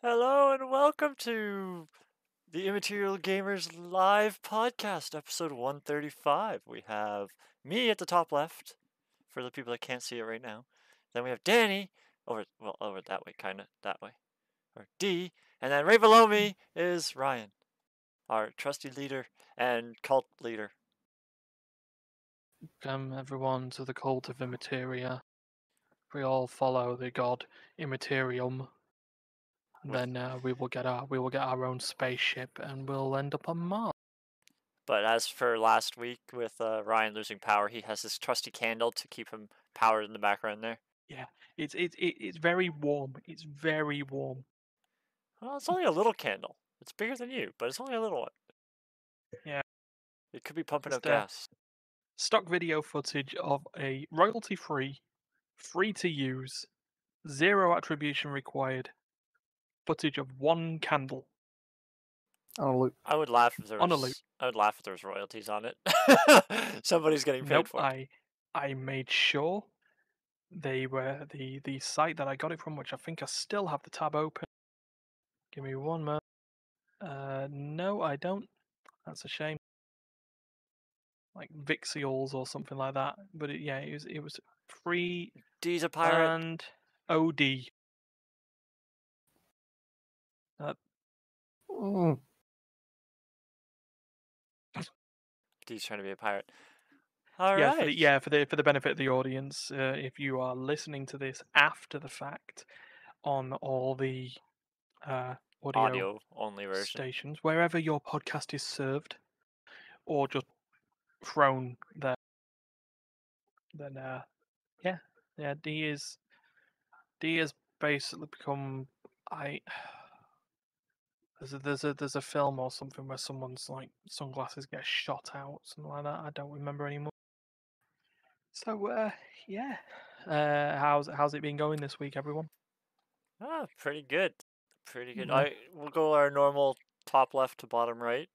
Hello and welcome to the Immaterial Gamers live podcast, episode 135. We have me at the top left for the people that can't see it right now. Then we have Danny over well over that way, kinda that way. Or D. And then right below me is Ryan, our trusty leader and cult leader. Welcome everyone to the cult of Immateria. We all follow the god Immaterium. Then uh, we will get our we will get our own spaceship and we'll end up on Mars. But as for last week with uh, Ryan losing power, he has his trusty candle to keep him powered in the background there. Yeah, it's it's it, it's very warm. It's very warm. Well, it's only a little candle. It's bigger than you, but it's only a little one. Yeah. It could be pumping out uh, gas. Stock video footage of a royalty free, free to use, zero attribution required footage of one candle. On a loop. I would laugh if there was, on a loop. I would laugh if there was royalties on it. Somebody's getting paid Nope, for it. I I made sure they were the the site that I got it from, which I think I still have the tab open. Give me one moment. Uh, no, I don't. That's a shame. Like Vixials or something like that. But it, yeah, it was it was free D's a pirate. and OD. Mm. D's trying to be a pirate. All right. yeah, for the, yeah, for the for the benefit of the audience, uh, if you are listening to this after the fact on all the uh, audio, Audio only version. stations, wherever your podcast is served, or just thrown there, then uh, yeah, yeah, D is D has basically become I. There's a, there's a there's a film or something where someone's like sunglasses get shot out, something like that. I don't remember anymore. So uh, yeah, uh, how's how's it been going this week, everyone? Ah, pretty good. Pretty good. Mhm. I we'll go our normal top left to bottom right.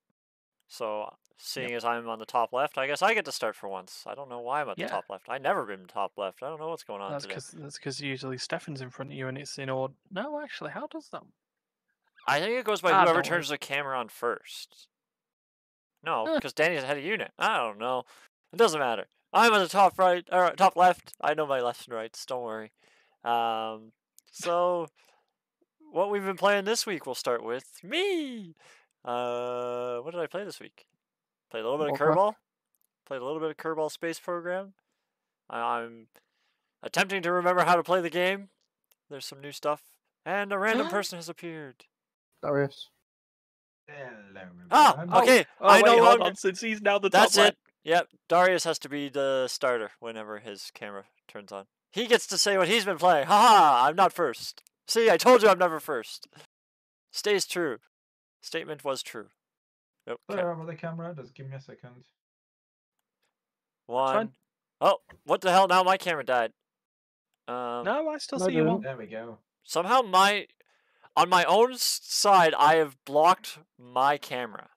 So seeing as I'm on the top left, I guess I get to start for once. I don't know why I'm at Yeah. the top left. I never been top left. I don't know what's going on That's because that's because usually Stefan's in front of you and it's in order. No, actually, how does that? I think it goes by Ah, whoever turns the camera on first. No, Huh. because Danny's ahead of you now. I don't know. It doesn't matter. I'm at the top right or top left. I know my lefts and rights. Don't worry. Um, so what we've been playing this week, we'll start with me. Uh, what did I play this week? Played a little bit of. Kerbal. Played a little bit of Kerbal Space Program. I- I'm attempting to remember how to play the game. There's some new stuff, and a random person has appeared. Darius. Hello, Ah, everyone. okay. Oh, I wait, no hold longer. on, since he's now the That's top it. Yep. Darius has to be the starter whenever his camera turns on. He gets to say what he's been playing. Haha, I'm not first. See, I told you I'm never first. Stays true. Statement was true. Nope. ca- Where over the camera? Just give me a second. One. Oh, what the hell? Now my camera died. Um, No, I still No, see you. dude. There we go. somehow my on my own side I have blocked my camera.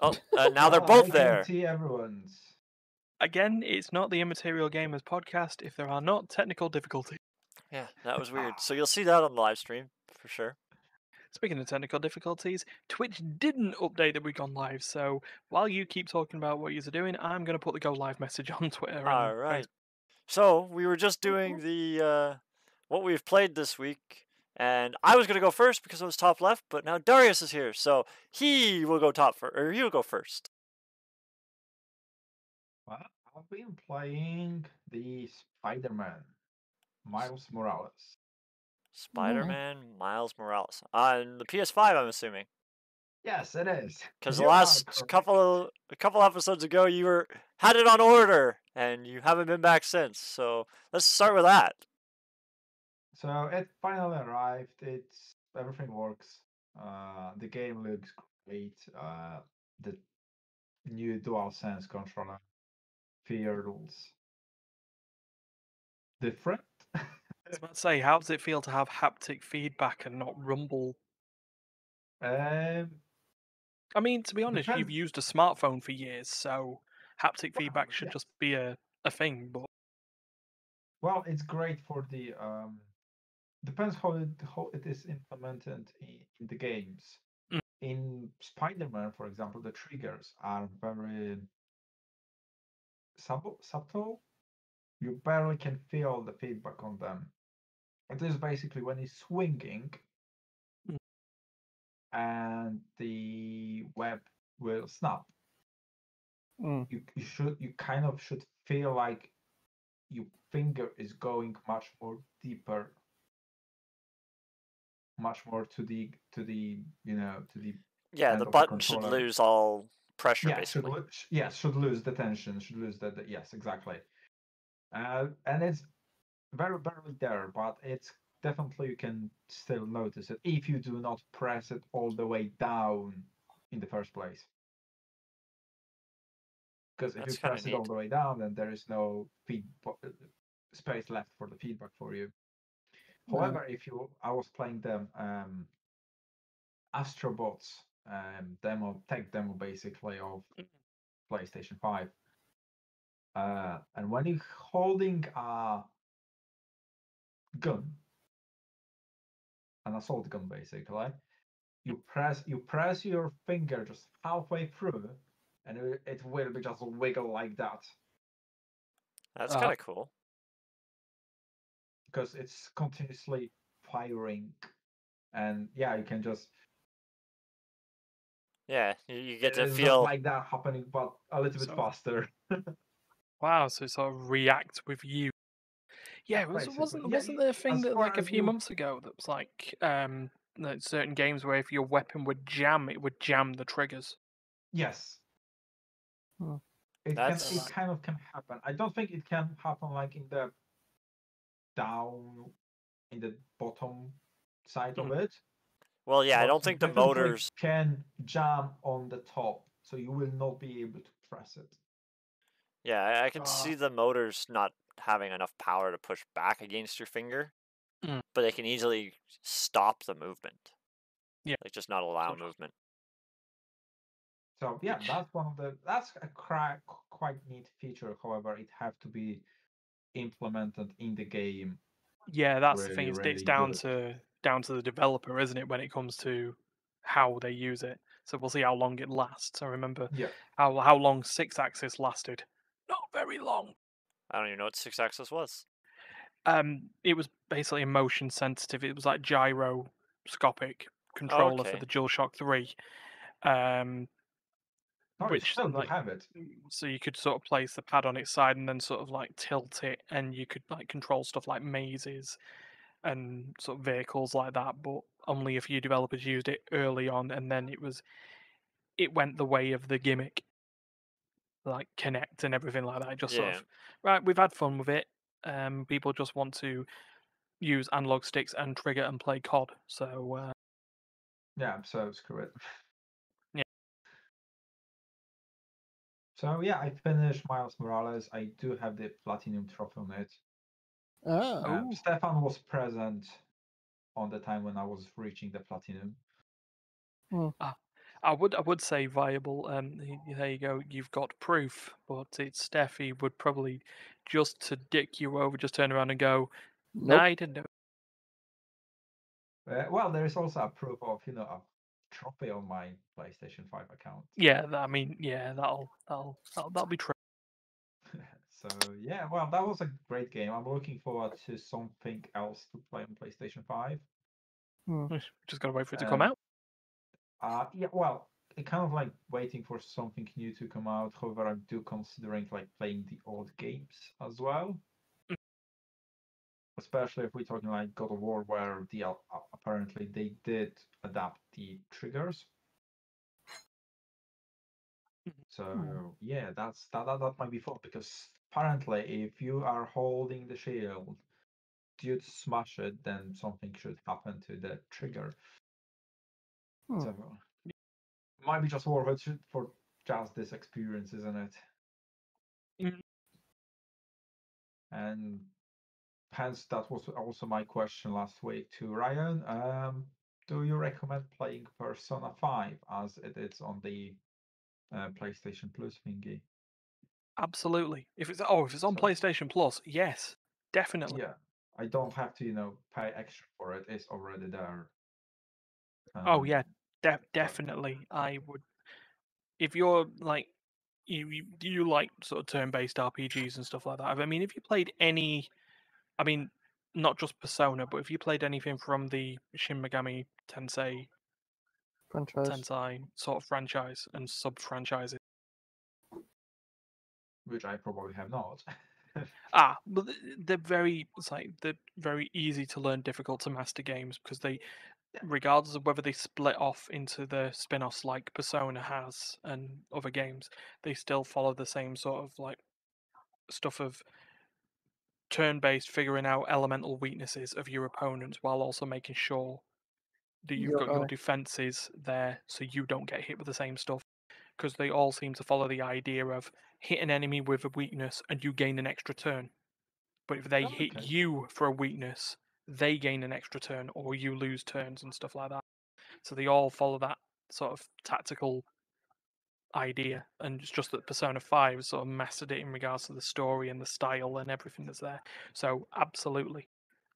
Oh, uh, now they're both there. See everyone's. Again, it's not the Immaterial Gamers podcast if there are not technical difficulties. Yeah, that was weird. So you'll see that on the live stream for sure. Speaking of technical difficulties, Twitch didn't update that we've gone live. So while you keep talking about what you're doing, I'm going to put the go live message on Twitter. and All right. So we were just doing the uh, what we've played this week, and I was gonna go first because I was top left, but now Darius is here, so he will go top first, or he will go first. Well, I've been playing the Spider-Man, Miles Morales. Spider-Man Miles Morales on the PS5, I'm assuming, Yes, it is. because the last correct. couple a couple episodes ago you were had it on order, and you haven't been back since. So let's start with that. So it finally arrived. It's everything works. Uh, the game looks great. Uh, the new DualSense controller feels different. I was about to say, how does it feel to have haptic feedback and not rumble? um, I mean, to be honest, you've used a smartphone for years, so haptic feedback should yeah. just be a, a thing. But Well, it's great for the um, depends how it how it is implemented in, in the games. Mm. In Spider-Man, for example, the triggers are very sub- subtle. You barely can feel the feedback on them. It is basically when he's swinging, Mm. and the web will snap. Mm. You, you should you kind of should feel like your finger is going much more deeper much more to the to the you know to the Yeah, the of the button should lose all pressure, yeah should basically. lo- yeah should lose the tension should lose the, the yes exactly. Uh, and it's very barely there but it's definitely you can still notice it if you do not press it all the way down in the first place. Because if That's you press it all the way down then there is no feed space left for the feedback for you However, if you, I was playing the um, Astrobots um, demo, tech demo basically of Mm. PlayStation Five, uh, and when you're holding a gun, an assault gun basically, you press you press your finger just halfway through, and it, it will be just wiggle like that That's Uh, kind of cool. Because it's continuously firing, and yeah, you can just Yeah, you, you get to It's just feel. like that happening, but a little bit So- faster. Wow, so it sort of react with you. Yeah, it was, wasn't yeah, wasn't there a thing as that like a few you- months ago that was like um like certain games where if your weapon would jam, it would jam the triggers. Yes. Hmm. It That's- can. It kind of can happen. I don't think it can happen like in the down, in the bottom side of it. Well, yeah, I don't think the motors. can jam on the top, so you will not be able to press it. Yeah, I- I can Ah. see the motors not having enough power to push back against your finger, Mm. but they can easily stop the movement. Yeah. Like just not allow Sort movement. So yeah, that's one of the that's a cri- quite neat feature. However, it have to be implemented in the game. Yeah, that's the thing. It's, it's down good. to down to the developer, isn't it, when it comes to how they use it. So we'll see how long it lasts. I remember Yeah. how how long Sixaxis lasted. Not very long. I don't even know what Sixaxis was. Um, it was basically a motion sensitive. It was like gyroscopic controller okay. for the DualShock Three. Um, No, Which, it's still like, have it. so you could sort of place the pad on its side and then sort of like tilt it, and you could like control stuff like mazes and sort of vehicles like that. But only a few developers used it early on, and then it was it went the way of the gimmick, like Kinect and everything like that. It just sort of right. We've had fun with it. Um, people just want to use analog sticks and trigger and play COD. So uh, Yeah, so it's it. So yeah, I finished Miles Morales. I do have the platinum trophy on it. Ah, Um, Stefan was present on the time when I was reaching the platinum. Ah, I would I would say viable. Um, there you go. You've got proof, but it's Steffi would probably just to dick you over, just turn around and go, "No. I didn't do it." Uh, well, there is also a proof of you know a trophy on my PlayStation Five account. Yeah, I mean, yeah, that'll that'll that'll, that'll be true. so yeah, well, that was a great game. I'm looking forward to something else to play on PlayStation Five. Just gotta wait for it to come Um, out. Uh yeah, well, I kind of like waiting for something new to come out. However, I'm do considering like playing the old games as well. Especially if we're talking like God of War, where the a- apparently they did adapt the triggers. So yeah, that's that, that that might be fun because apparently if you are holding the shield, to smash it, then something should happen to the trigger. Hmm. So might be just worth it for just this experience, isn't it? Mhm. And hence that was also my question last week to Ryan. Um, do you recommend playing Persona 5 as it is on the uh, PlayStation Plus thingy? Absolutely. If it's oh, if it's on So- PlayStation Plus, yes, definitely. Yeah. I don't have to, you know, pay extra for it. It's already there. Oh Um, yeah, de- definitely. I would. If you're like, you, you you like sort of turn-based RPGs and stuff like that. I mean, if you played any, I mean, not just Persona, but if you played anything from the Shin Megami Tensei Franchise. Tensei sort of franchise and sub-franchises. which I probably have not. Ah, but they're very it's like they're very easy to learn, difficult to master games because they, regardless of whether they split off into the spin-offs like Persona has and other games, they still follow the same sort of like stuff of turn-based figuring out elemental weaknesses of your opponents while also making sure that you've got your defenses there so you don't get hit with the same stuff because they all seem to follow the idea of hit an enemy with a weakness and you gain an extra turn. But if they Oh, hit okay. you for a weakness, they gain an extra turn or you lose turns and stuff like that. So they all follow that sort of tactical idea. And it's just that Persona 5 sort of mastered it in regards to the story and the style and everything that's there. So absolutely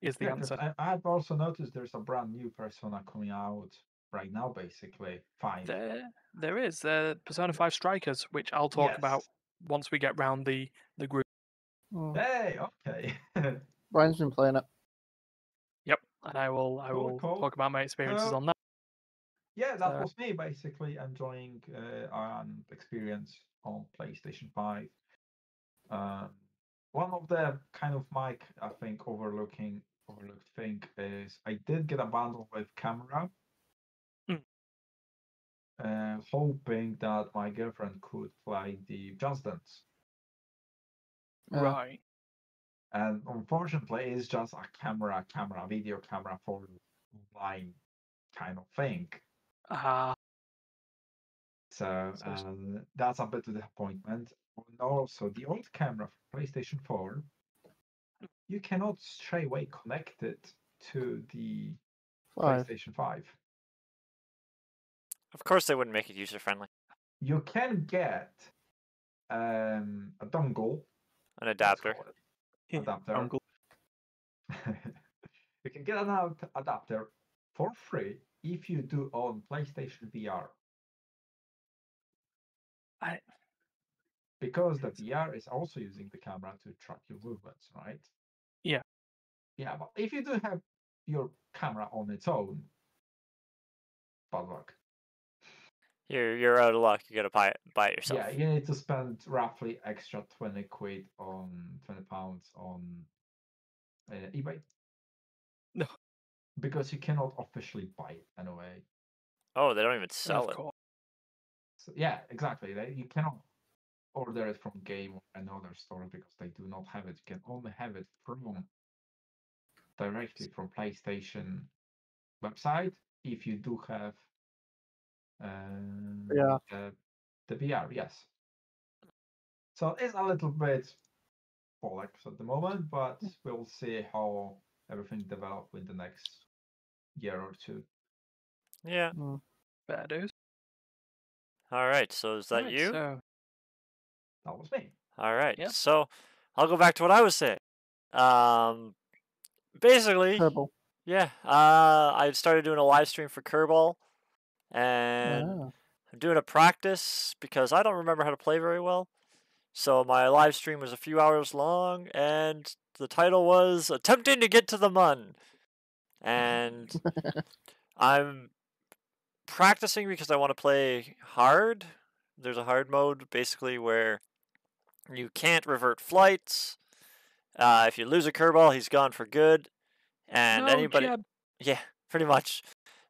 is the Yeah, 'cause answer. I, I've also noticed there's a brand new Persona coming out right now, basically. Five. There, there is uh, Persona 5 Strikers, which I'll talk about once we get round the the group. Mm. Hey, okay. Brian's been playing it. Yep, and I will I Cool, will cool. talk about my experiences Uh, on that. Yeah, that So- was me basically enjoying uh, an experience on PlayStation 5. Um, one of the kind of my, I think, overlooking overlooked thing is I did get a bundle with camera. Mm. Uh, hoping that my girlfriend could play the Just Dance. Uh, right. and unfortunately it's just a camera camera video camera for online kind of thing Ah, so So s- um, that's a bit of disappointment and also the old camera for playstation 4 you cannot straight away connect it to the Five. playstation 5 Of course, they wouldn't make it user friendly. you can get um, a dongle An let's adapter. call it, adapter Uncle. you can get an ad- adapter for free if you do own PlayStation VR. I- Because the VR is also using the camera to track your movements, right? Yeah. Yeah, but if you do have your camera on its own, bad luck. You're you're out of luck. You gotta buy it buy it yourself. Yeah, you need to spend roughly extra 20 quid on 20 pounds on uh, eBay. No. Because you cannot officially buy it anyway. Oh, they don't even sell it. So, yeah, exactly. They, you cannot order it from Game or another store because they do not have it. You can only have it from directly from PlayStation website if you do have um, Yeah. the, the VR. Yes. So it's a little bit bollocks at the moment, but we'll see how everything develops in the next year or two. Yeah. Mm. Fair dues. All right. So is that Right, you? So, That was me. All right. Yeah. So I'll go back to what I was saying. Um, basically, Kerbal. yeah. Uh, I started doing a live stream for Kerbal, and Ah. I'm doing a practice because I don't remember how to play very well. So my live stream was a few hours long, and the title was "Attempting to Get to the Mun," and I'm practicing because I want to play hard. There's a hard mode basically where you can't revert flights. Uh, if you lose a Kerbal, he's gone for good, and no, anybody. Jeb, Yeah, pretty much.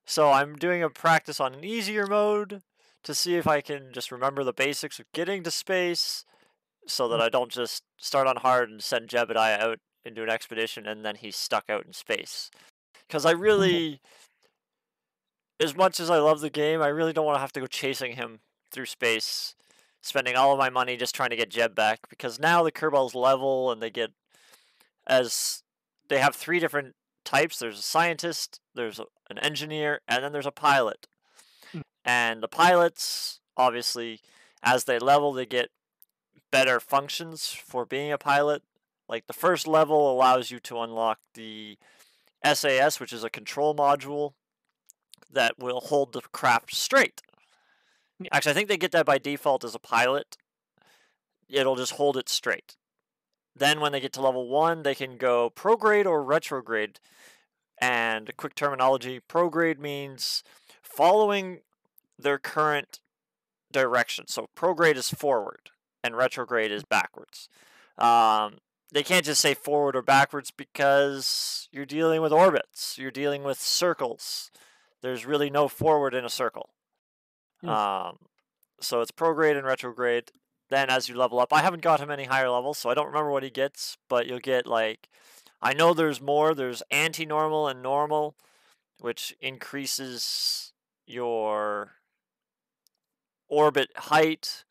So I'm doing a practice on an easier mode to see if I can just remember the basics of getting to space so that I don't just start on hard and send Jebediah out into an expedition and then he's stuck out in space. Because I really, as much as I love the game, I really don't want to have to go chasing him through space, spending all of my money just trying to get Jeb back. Because now the Kerbal's level and they get as they have three different types there's a scientist, there's a, an engineer, and then there's a pilot. Mm. And the pilots, obviously, as they level, they get better functions for being a pilot. Like the first level allows you to unlock the SAS, which is a control module that will hold the craft straight. Actually, I think they get that by default as a pilot. It'll just hold it straight. Then when they get to level 1, they can go prograde or retrograde. And quick terminology, prograde means following their current direction. So prograde is forward and retrograde is backwards. Um, they can't just say forward or backwards because you're dealing with orbits. You're dealing with circles. There's really no forward in a circle. Um, so it's prograde and retrograde. Then as you level up, I haven't got him any higher levels, so I don't remember what he gets, but you'll get like I know there's more. There's anti-normal and normal, which increases your orbit height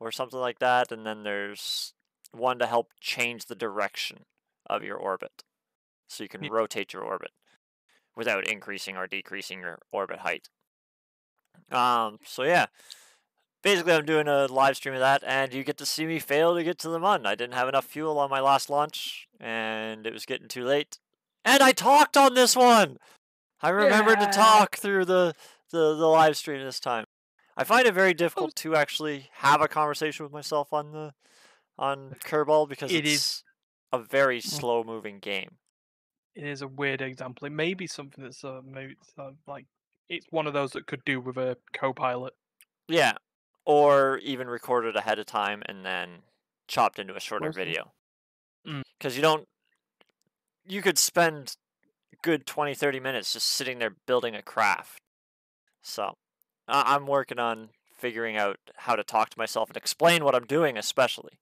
or something like that, and then there's one to help change the direction of your orbit, so you can Ye- rotate your orbit without increasing or decreasing your orbit height. Um. So yeah, basically I'm doing a live stream of that, and you get to see me fail to get to the moon. I didn't have enough fuel on my last launch, and it was getting too late. And I talked on this one. I remembered Yeah. to talk through the, the the live stream this time. I find it very difficult to actually have a conversation with myself on the on Kerbal because It it's is- a very slow moving game. It is a weird example. It may be something that's uh, maybe it's, uh, like it's one of those that could do with a co-pilot. Yeah, or even recorded ahead of time and then chopped into a shorter video. Mm. Because you don't, you could spend good 20, 30 minutes just sitting there building a craft. So I- I'm working on figuring out how to talk to myself and explain what I'm doing, especially.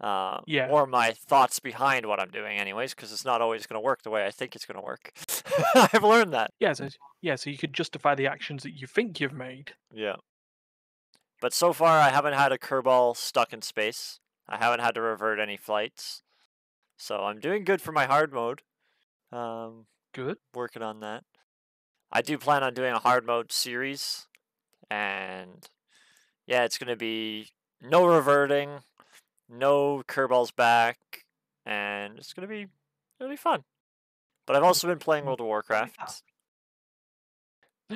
Uh, Yeah. Or my thoughts behind what I'm doing, anyways, because it's not always going to work the way I think it's going to work. I've learned that. Yeah, so yeah, so you could justify the actions that you think you've made. Yeah. But so far, I haven't had a Kerbal stuck in space. I haven't had to revert any flights. So I'm doing good for my hard mode. Um, Good. working on that. I do plan on doing a hard mode series. And yeah, it's going to be no reverting, no Kerbal's back, and it's going to be it'll be fun. But I've also been playing World of Warcraft.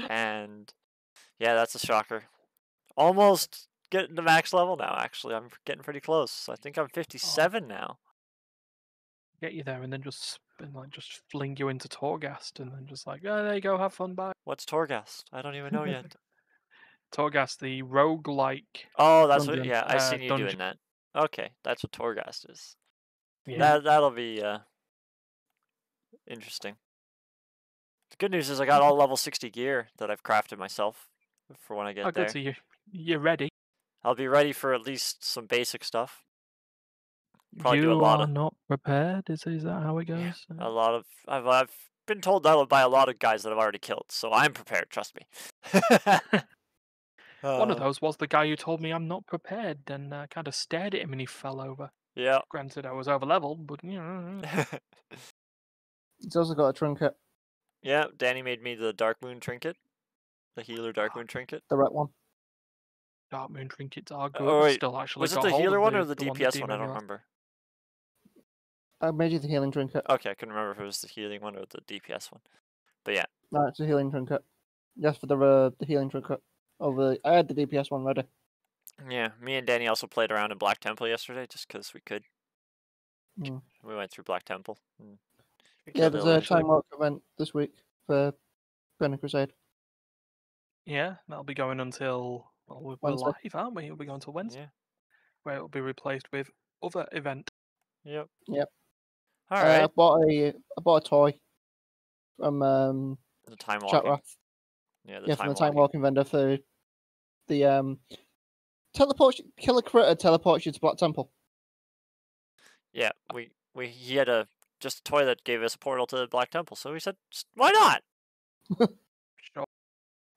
And yeah, that's a shocker. Almost getting to max level now, actually. I'm getting pretty close. I think I'm 57 now. Get you there and then just and like just fling you into Torghast and then just like, oh, there you go, have fun, bye. What's Torghast? I don't even know yet. Torghast, the roguelike. Oh, that's what. Yeah, I Uh, seen you doing that. Okay, that's what Torghast is. Yeah. That that'll be uh interesting. The good news is I got all level 60 gear that I've crafted myself for when I get oh, there. good. So you you're ready. I'll be ready for at least some basic stuff. Probably do you a lot are of- not prepared. Is is that how it Yeah, goes? A lot of I've I've been told that by a lot of guys that I've already killed, so I'm prepared. Trust me. One of Uh, those was the guy who told me I'm not prepared, and uh, kind of stared at him and he fell over. Yeah. Granted, I was over leveled, but you know, He's also got a trinket, yeah. Danny made me the Dark Moon trinket, the healer Dark Moon trinket. the red one. Dark Moon trinkets are good. oh, wait, Still, actually, Was it the healer one the, or the, the DPS that one? I don't remember. I made you the healing trinket. Okay, I couldn't remember if it was the healing one or the DPS one. But yeah, No, it's a healing trinket. Yes, for the uh, the healing trinket. Over, I had the DPS one ready. yeah. Me and Danny also played around in Black Temple yesterday, just because we could. Mm. We went through Black Temple. and Yeah, there's a eventually. time walk event this week for Burning Crusade. Yeah, that'll be going until well, we're, we're Wednesday. live, aren't we? It'll be going until Wednesday, Yeah. where it'll be replaced with other event. Yep. Yep. All Uh, right. I bought a I bought a toy from um the time Shattrath. walking. Yeah, the yeah, time from the time walking. walking vendor for the um teleport killer critter teleports you to Black Temple. Yeah, we we he had a just a toy that gave us a portal to Black Temple, so we said, why not? Sure.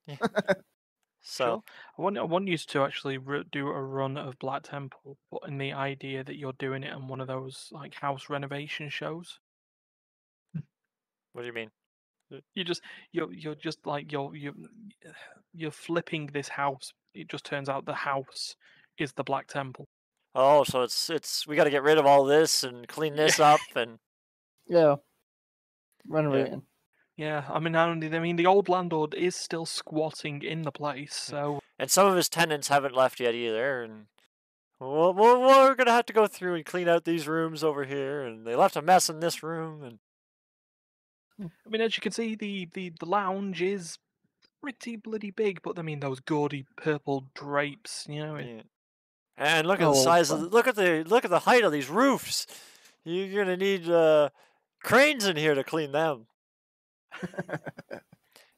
So Sure. I want I want you to actually ru- do a run of Black Temple, but in the idea that you're doing it on one of those like house renovation shows. what do you mean? Uh, you just you're you're just like you're you you're flipping this house. It just turns out the house is the Black Temple. Oh, so it's it's we got to get rid of all this and clean this up and Yeah. Renovating. Yeah, I mean, only I mean, the old landlord is still squatting in the place, mm. so and some of his tenants haven't left yet either and well, well, we're gonna have to go through and clean out these rooms over here and they left a mess in this room and I mean, as you can see, the the the lounge is pretty bloody big. But I mean, those gaudy purple drapes, you know. it- yeah. and look at Oh, the size of the, look at the look at the height of these roofs you're gonna need uh, cranes in here to clean them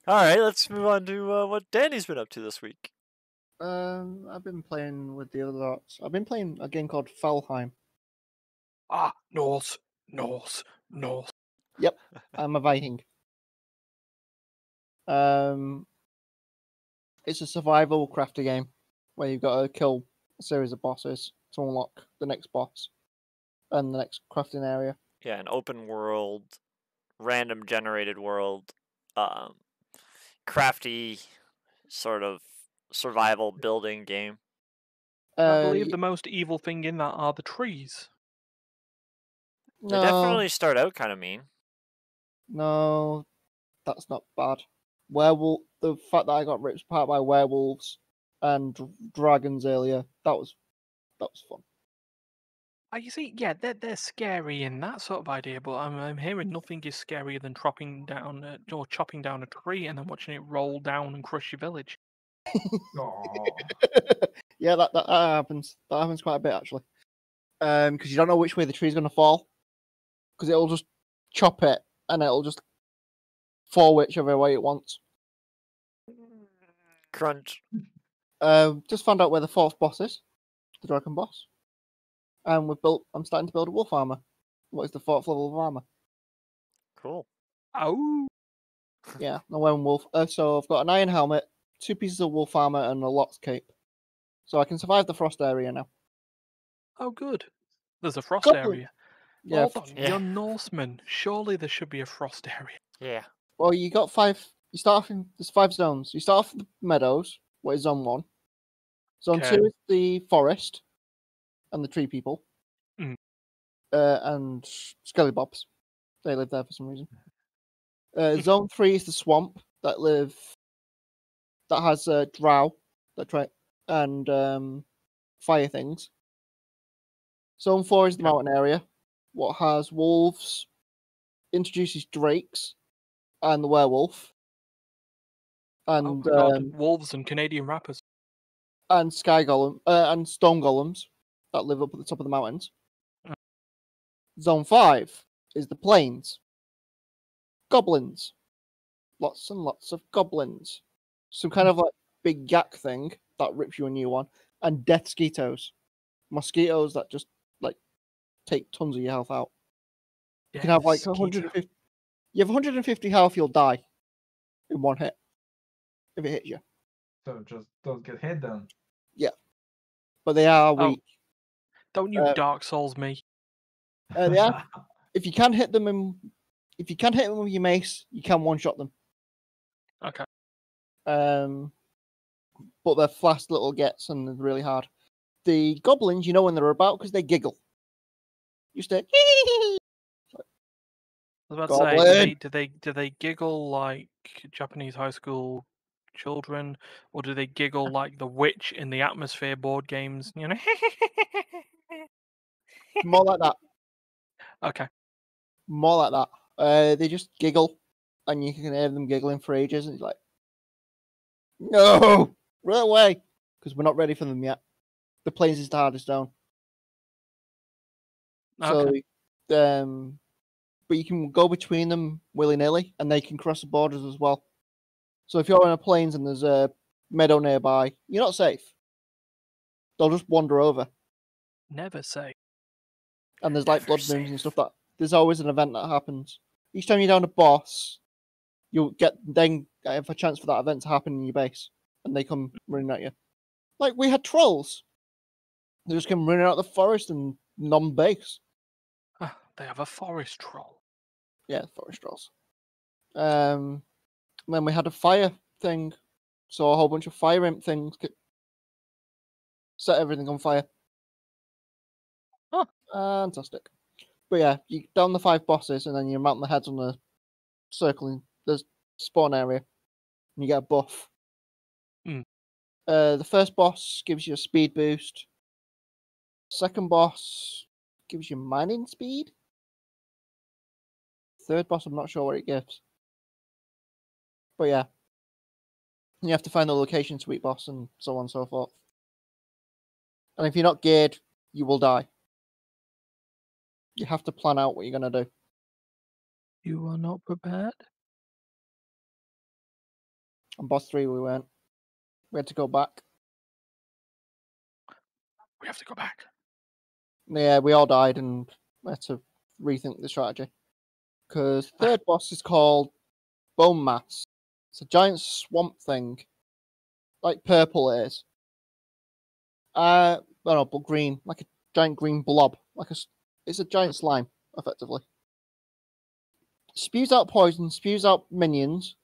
all right let's move on to uh, what danny's been up to this week Um, I've been playing with the other lots. I've been playing a game called Valheim. Ah, Norse, Norse, Norse. I'm a Viking. Um, it's a survival crafter game where you've got to kill a series of bosses to unlock the next boss and the next crafting area. yeah an open world random generated world um, crafty sort of survival building game I Uh, believe the most evil thing in that are the trees. they no, definitely start out kind of mean no, that's not bad. Werewolf. The fact that I got ripped apart by werewolves and dragons earlier. That was that was fun. Ah, you see, yeah, they're they're scary in that sort of idea, but I'm I'm hearing nothing is scarier than chopping down a, or chopping down a tree and then watching it roll down and crush your village. Oh, yeah, that, that that happens. That happens quite a bit actually. Um, because you don't know which way the tree's gonna fall, because it'll just chop it and it'll just fall whichever way it wants. crunch Um, just found out where the fourth boss is, the dragon boss, and we've built. I'm starting to build a wolf armor. What is the fourth level of armor? cool Oh, Yeah, I'm wearing wolf. Uh, so I've got an iron helmet, two pieces of wolf armor, and a lot's cape. So I can survive the frost area now. oh, good. There's a frost Couple- area. Yeah. Hold on, Yeah. you're Norseman. Surely there should be a frost area. yeah Well, you got five. You start off in there's five zones. You start off with the meadows, what is zone one. Zone Okay. two is the forest and the tree people. Mm. Uh, and skellybobs. They live there for some reason. Uh, zone three is the swamp that live that has uh, drow that try and um, fire things. Zone four is the Okay. mountain area, what has wolves, introduces drakes, and the werewolf, Oh, and God, um, wolves and Canadian rappers. and sky golem uh, and stone golems that live up at the top of the mountains. Mm. Zone five is the plains. Goblins, lots and lots of goblins. Some kind of like big yak thing that rips you a new one, and death mosquitoes, mosquitoes that just take tons of your health out. You can have like Mosquito. 150. You have 150 health, you'll die in one hit if it hits you. so just don't get hit then. Yeah, but they are Oh. weak. Don't you uh, Dark Souls me. Uh, they are. if you can hit them in, if you can hit them with your mace, you can one shot them. Okay. Um, but they're fast little gets and they're really hard. The goblins, you know when they're about because they giggle. You stay. I was about to say, do they, do they do they giggle like Japanese high school children, or do they giggle like the witch in the Atmosfear board games? You know. More like that. okay. More like that. Uh, they just giggle, and you can hear them giggling for ages, and it's like, no, run away, because we're not ready for them yet. The planes is the hardest zone. Okay. So, um, but you can go between them willy nilly, and they can cross the borders as well. So if you're on a plains and there's a meadow nearby, you're not safe. They'll just wander over, Never say. and there's like Never blood moons and stuff. That there's always an event that happens. Each time you're down a boss, you'll get then have a chance for that event to happen in your base, and they come running at you. Like we had trolls. They just came running out of the forest and non base. They have a forest troll. Yeah, forest trolls. Um, then we had a fire thing, so a whole bunch of fire imp things set everything on fire. Fantastic. But yeah, you down the five bosses, and then you mount the heads on the circling the spawn area, and you get a buff. Mm. Uh, the first boss gives you a speed boost. Second boss gives you mining speed. Third boss, I'm not sure what it gives. But yeah, you have to find the location sweet boss and so on and so forth. And if you're not geared, you will die. You have to plan out what you're gonna do. You are not prepared. On boss three, we went. We had to go back. We have to go back. Yeah, we all died and we had to rethink the strategy. Because third boss is called Bonemass. It's a giant swamp thing, like purple it is. Uh, no, no, but green, like a giant green blob, like a. It's a giant slime, effectively. Spews out poison, spews out minions,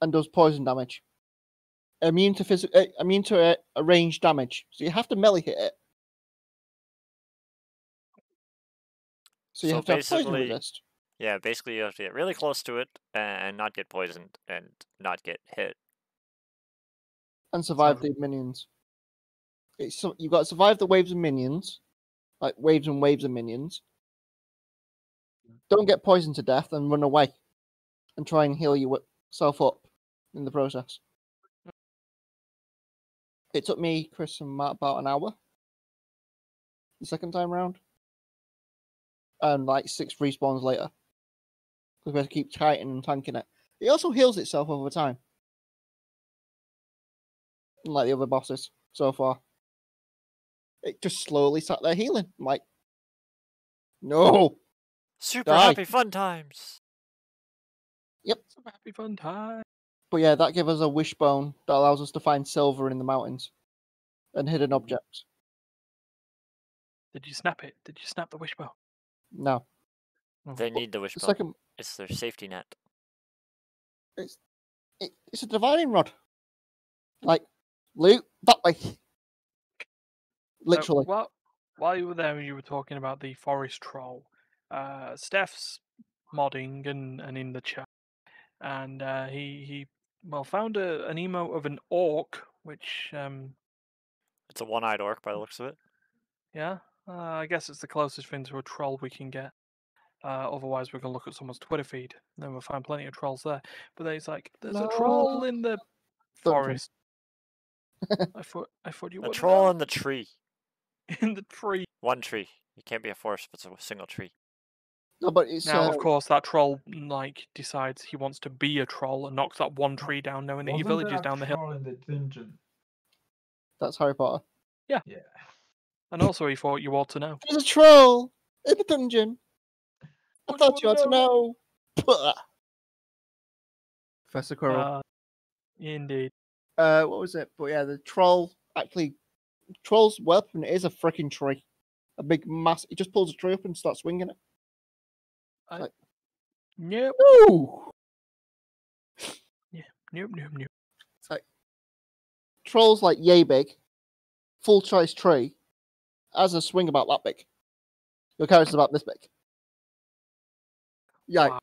and does poison damage. Immune to physical, immune to uh, a range damage, so you have to melee hit it. So you So have to have poison resist. Yeah, basically you have to get really close to it and not get poisoned and not get hit. and survive the minions. It's so you've got to survive the waves of minions, like waves and waves of minions. Don't get poisoned to death and run away, and try and heal yourself up in the process. It took me, Chris, and Matt about an hour. The second time round, and like six respawns later, because we have to keep tightening and tanking it. It also heals itself over time unlike the other bosses so far. It just slowly sat there healing. I'm like, no. Super Die. happy fun times. Some happy fun time. But yeah, that gives us a wishbone that allows us to find silver in the mountains and hidden objects. Did you snap it? Did you snap the wishbone? No. They need the The wishbone. second, It's their safety net. it, it's a divining rod. Like, loot that way. so Literally. while, while you were there, you were talking about the forest troll. Uh, Steph's modding and, and in the chat, and uh, he he well found a, an emote of an orc, which um It's a one-eyed orc by the looks of it. yeah, uh, I guess it's the closest thing to a troll we can get. Uh, otherwise, we're gonna look at someone's Twitter feed, and then we'll find plenty of trolls there. But then it's like, there's a troll in the forest. I thought I thought you A would troll in the tree. in the tree. One tree. It can't be a forest if it's a single tree. No, but it's Now, uh, of course, that troll like decides he wants to be a troll and knocks that one tree down, knowing that your Wasn't village there is a down the hill. troll in the dungeon. that's Harry Potter. Yeah. And also, he thought you ought to know. There's a troll in the dungeon. I thought you wanna know. Puh. Professor Quirrell. Uh, indeed. uh what was it but yeah the troll actually troll's weapon is a freaking tree a big mass he just pulls a tree up and starts swinging it Nope. Ooh! Nope. Nope. Nope. it's like troll's like yay big full size tree has a swing about that big your character's about this big yeah Wow.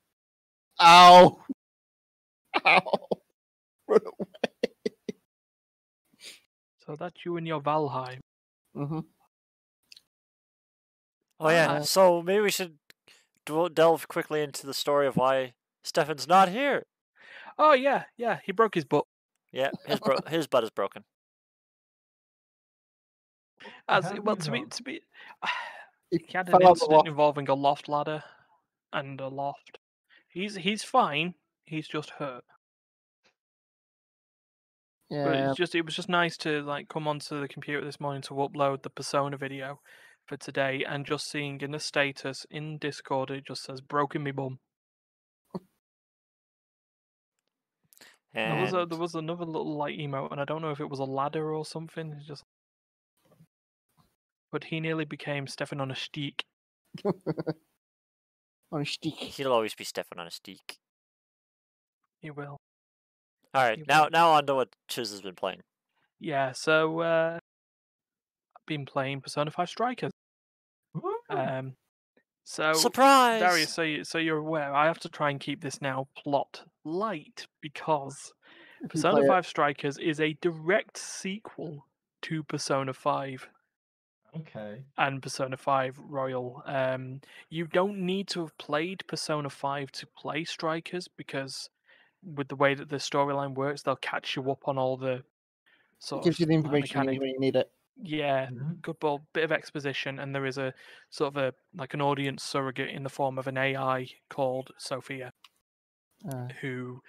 ow ow Run away. So that's you and your Valheim. Mm-hmm. Oh yeah. Uh, so maybe we should delve quickly into the story of why Stefan's not here. Oh yeah, yeah. He broke his butt. Yeah, his bro- his butt is broken. As well you to be know? to be. He He had an fell out the incident involving a loft ladder and a loft. He's he's fine. He's just hurt. But yeah it's just it was just nice to like come onto the computer this morning to upload the persona video for today and just seeing in the status in Discord it just says broken me bum. There was a, there was another little light emote and I don't know if it was a ladder or something. It's just but he nearly became Stefan on a stake. On a stick he'll always be Stefan on a stake. He will. All right, He now will. now on to what Chiz has been playing. Yeah, so uh I've been playing Persona 5 Strikers. Um, so Surprise! Darius, so you, so you're aware. I have to try and keep this now plot light because Persona play it- 5 Strikers is a direct sequel to Persona 5 Okay. and Persona 5 Royal. Um, you don't need to have played Persona 5 to play Strikers because with the way that the storyline works, they'll catch you up on all the it sort gives you the like, information you need when you need it. Yeah, Mhm. good ball, bit of exposition, and there is a sort of a like an audience surrogate in the form of an AI called Sophia, Uh, who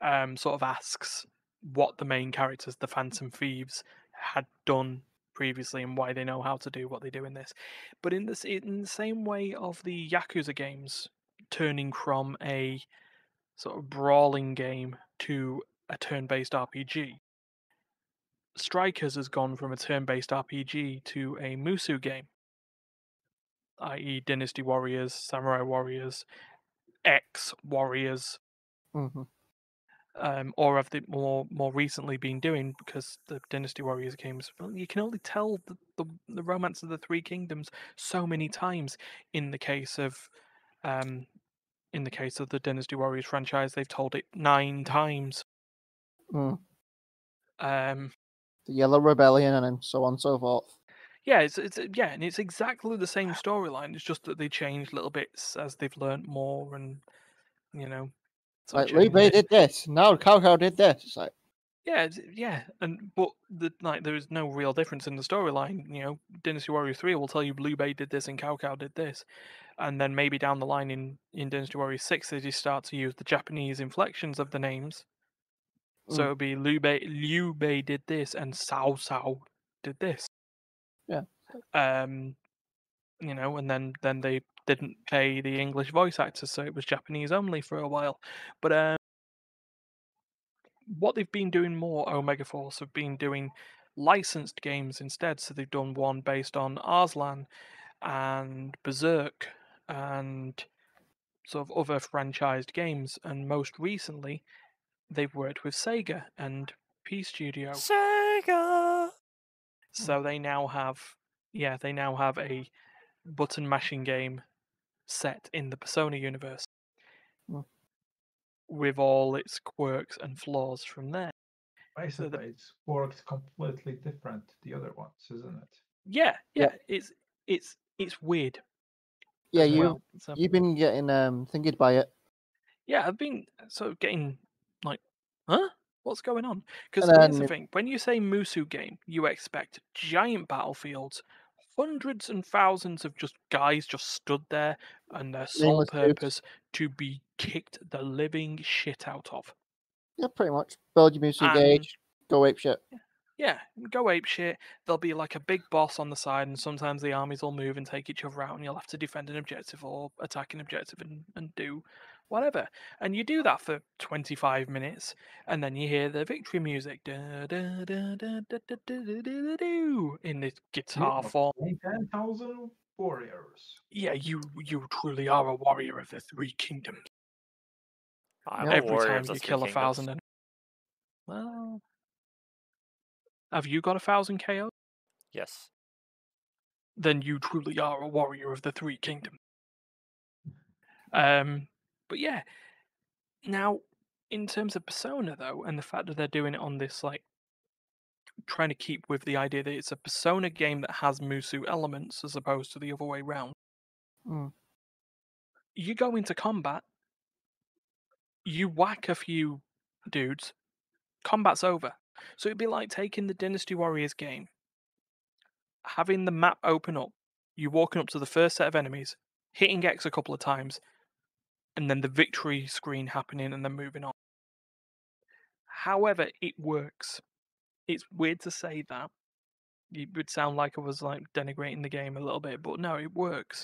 um, sort of asks what the main characters, the Phantom Thieves, had done previously and why they know how to do what they do in this. But in this, in the same way of the Yakuza games turning from a sort of brawling game to a turn-based RPG, Strikers has gone from a turn-based RPG to a Musou game, i.e., Dynasty Warriors, Samurai Warriors, X Warriors, mhm. Um, or have they more more recently been doing because the Dynasty Warriors games. Well, you can only tell the, the the Romance of the Three Kingdoms so many times. In the case of, um, in the case of the Dynasty Warriors franchise, they've told it nine times. Mm. Um, The Yellow Rebellion and so on and so forth. yeah, it's it's yeah, and it's exactly the same storyline. It's just that they change little bits as they've learnt more, and you know, sort Like of changed Liu Bei it. did this, now Cao did this. It's like Yeah, yeah, and but the like there is no real difference in the storyline. You know, Dynasty Warriors three will tell you Liu Bei did this and Cao did this, and then maybe down the line in in Dynasty Warriors six they just start to use the Japanese inflections of the names. So Mm. it'll be Liu Bei, Liu Bei did this and Sao Sao did this. Yeah. Um, you know, and then then they didn't pay the English voice actors, so it was Japanese only for a while. But um, what they've been doing more, Omega Force have been doing licensed games instead. So they've done one based on Arslan and Berserk and sort of other franchised games. And most recently, they've worked with Sega and P Studio. Sega. So they now have, yeah, they now have a button mashing game set in the Persona universe Mm. with all its quirks and flaws from there. Basically, it's worked completely different to the other ones, isn't it? Yeah, yeah, Yeah. it's it's it's weird. yeah, you well, so- you've been getting um thinking by it. yeah, I've been sort of getting like, huh? What's going on? Because here's the thing: when you say Musou game, you expect giant battlefields, hundreds and thousands of just guys just stood there, and their sole Nameless purpose to be kicked the living shit out of. Yeah, pretty much. Build your music And- gauge, go ape shit. Yeah, go ape shit. There'll be like a big boss on the side, and sometimes the armies will move and take each other out, and you'll have to defend an objective or attack an objective and, and do whatever. And you do that for 25 minutes, and then you hear the victory music in the guitar form. 10,000 warriors. Yeah, you you truly are a warrior of the three kingdoms. I'm Every time you kill a thousand. And... Well, have you got a thousand KO? Yes. Then you truly are a warrior of the three kingdoms. Um, but yeah, now in terms of Persona though, and the fact that they're doing it on this like trying to keep with the idea that it's a Persona game that has Musou elements as opposed to the other way round. Mm. You go into combat, you whack a few dudes, combat's over. So it'd be like taking the Dynasty Warriors game, having the map open up, you walking up to the first set of enemies, hitting X a couple of times, and then the victory screen happening and then moving on. However, it works. It's weird to say that. It would sound like I was like denigrating the game a little bit, but no, it works.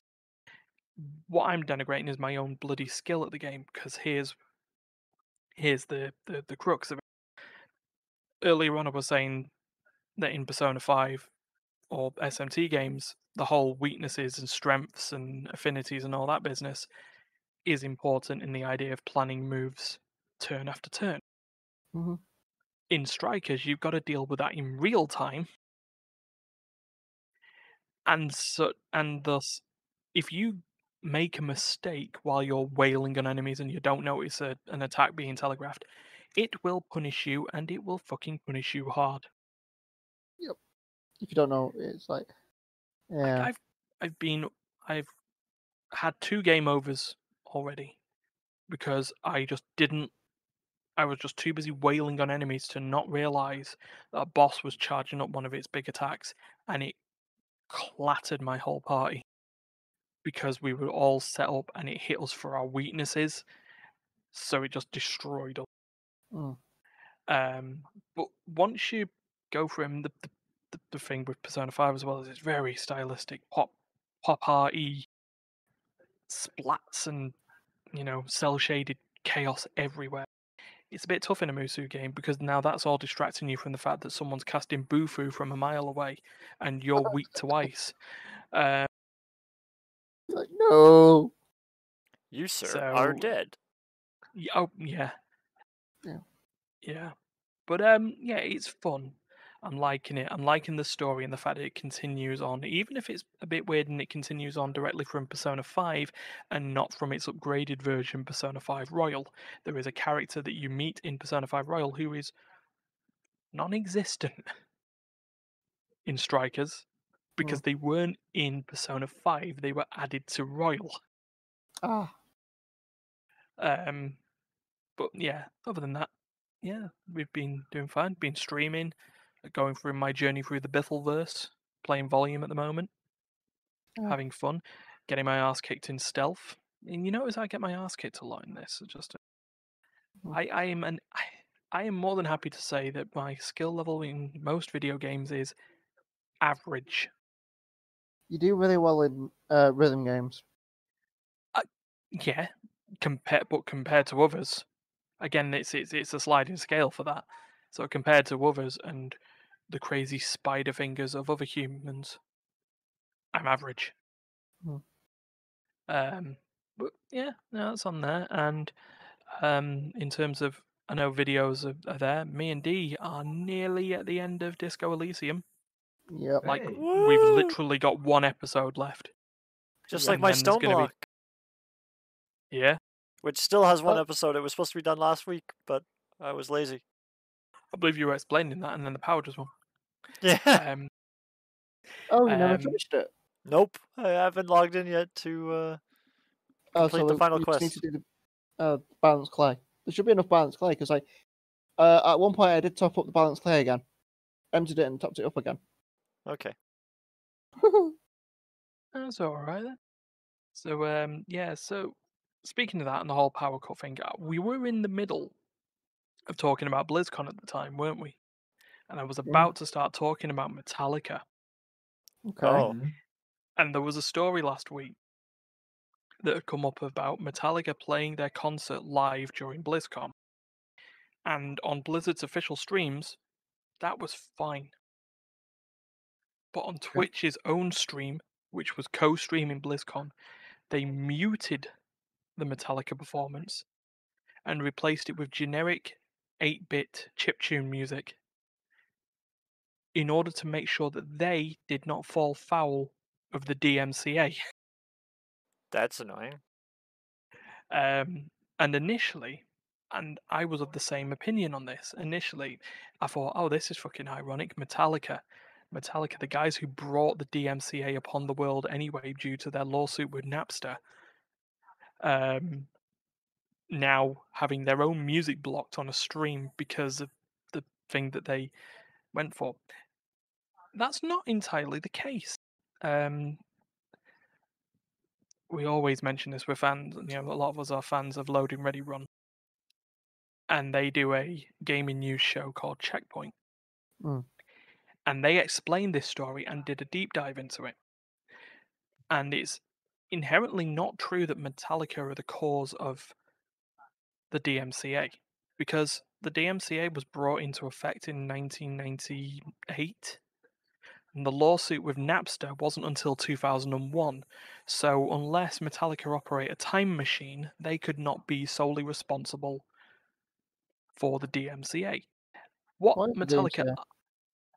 What I'm denigrating is my own bloody skill at the game because here's here's the, the the crux of it. Earlier on, I was saying that in Persona 5 or SMT games, the whole weaknesses and strengths and affinities and all that business is important in the idea of planning moves turn after turn. Mhm. In Strikers, you've got to deal with that in real time, and so and thus if you make a mistake while you're wailing on enemies and you don't notice a, an attack being telegraphed, it will punish you and it will fucking punish you hard. Yep. If you don't know, it's like, Like, yeah, I've I've been I've had two game overs already because I just didn't I was just too busy wailing on enemies to not realize that a boss was charging up one of its big attacks and it clattered my whole party because we were all set up and it hit us for our weaknesses so it just destroyed us Mm. um but once you go for him the, the the, thing with persona 5 as well is it's very stylistic pop pop arty splats and you know cell shaded chaos everywhere it's a bit tough in a musou game because now that's all distracting you from the fact that someone's casting bufu from a mile away and you're weak to ice uh, You're like no. You, sir, are dead. Oh yeah. Yeah. Yeah. But um yeah, it's fun. I'm liking it. I'm liking the story and the fact that it continues on. Even if it's a bit weird and it continues on directly from Persona 5 and not from its upgraded version Persona 5 Royal. There is a character that you meet in Persona 5 Royal who is non-existent in Strikers because they weren't in Persona 5. They were added to Royal. Ah, Um, but yeah, other than that, yeah, we've been doing fine. Been streaming, going through my journey through the Bithellverse, playing volume at the moment, Yeah. having fun, getting my ass kicked in stealth. And you notice I get my ass kicked a lot in this. it's Just, Mm. I, I am an, I, I am more than happy to say that my skill level in most video games is average. you do really well in uh, rhythm games. Yeah, compared but compared to others, again, it's it's it's a sliding scale for that. So compared to others and the crazy spider fingers of other humans, I'm average. Hmm. Um, but yeah, no, that's on there. And um, in terms of, I know videos are, are there. Me and D are nearly at the end of Disco Elysium. Yep. Like Hey. we've Woo! literally got one episode left. Just Yeah, like my and Stone gonna be- Yeah, which still has one Oh. episode. It was supposed to be done last week, but I was lazy. I believe you were explaining that, and then the power just won. Yeah. Um, Oh, you never um, finished it. nope. I haven't logged in yet to. uh Oh, complete so the we- final just need to do the uh, balance clay. There should be enough balance clay because I, uh, at one point I did top up the balance clay again, emptied it and topped it up again. Okay. That's all right then. So um yeah, so speaking of that and the whole power cut thing, uh, we were in the middle of talking about BlizzCon at the time, weren't we? And I was about to start talking about Metallica. okay. Oh. Mhm. And there was a story last week that had come up about Metallica playing their concert live during BlizzCon. And on Blizzard's official streams, that was fine. But on Twitch's own stream, which was co streaming BlizzCon, they muted the Metallica performance and replaced it with generic 8 bit chiptune music in order to make sure that they did not fall foul of the DMCA. That's annoying. Um, and initially, and I was of the same opinion on this. Initially, I thought, oh, this is fucking ironic. Metallica, Metallica, the guys who brought the DMCA upon the world anyway due to their lawsuit with Napster, um, now having their own music blocked on a stream because of the thing that they went for. That's not entirely the case. Um, we always mention this with fans. You know, a lot of us are fans of Loading Ready Run, and they do a gaming news show called Checkpoint, Mm. and they explained this story and did a deep dive into it. And it's inherently not true that Metallica are the cause of the DMCA, because the DMCA was brought into effect in 1998. And the lawsuit with Napster wasn't until 2001. So, unless Metallica operate a time machine, they could not be solely responsible for the DMCA. What What Metallica,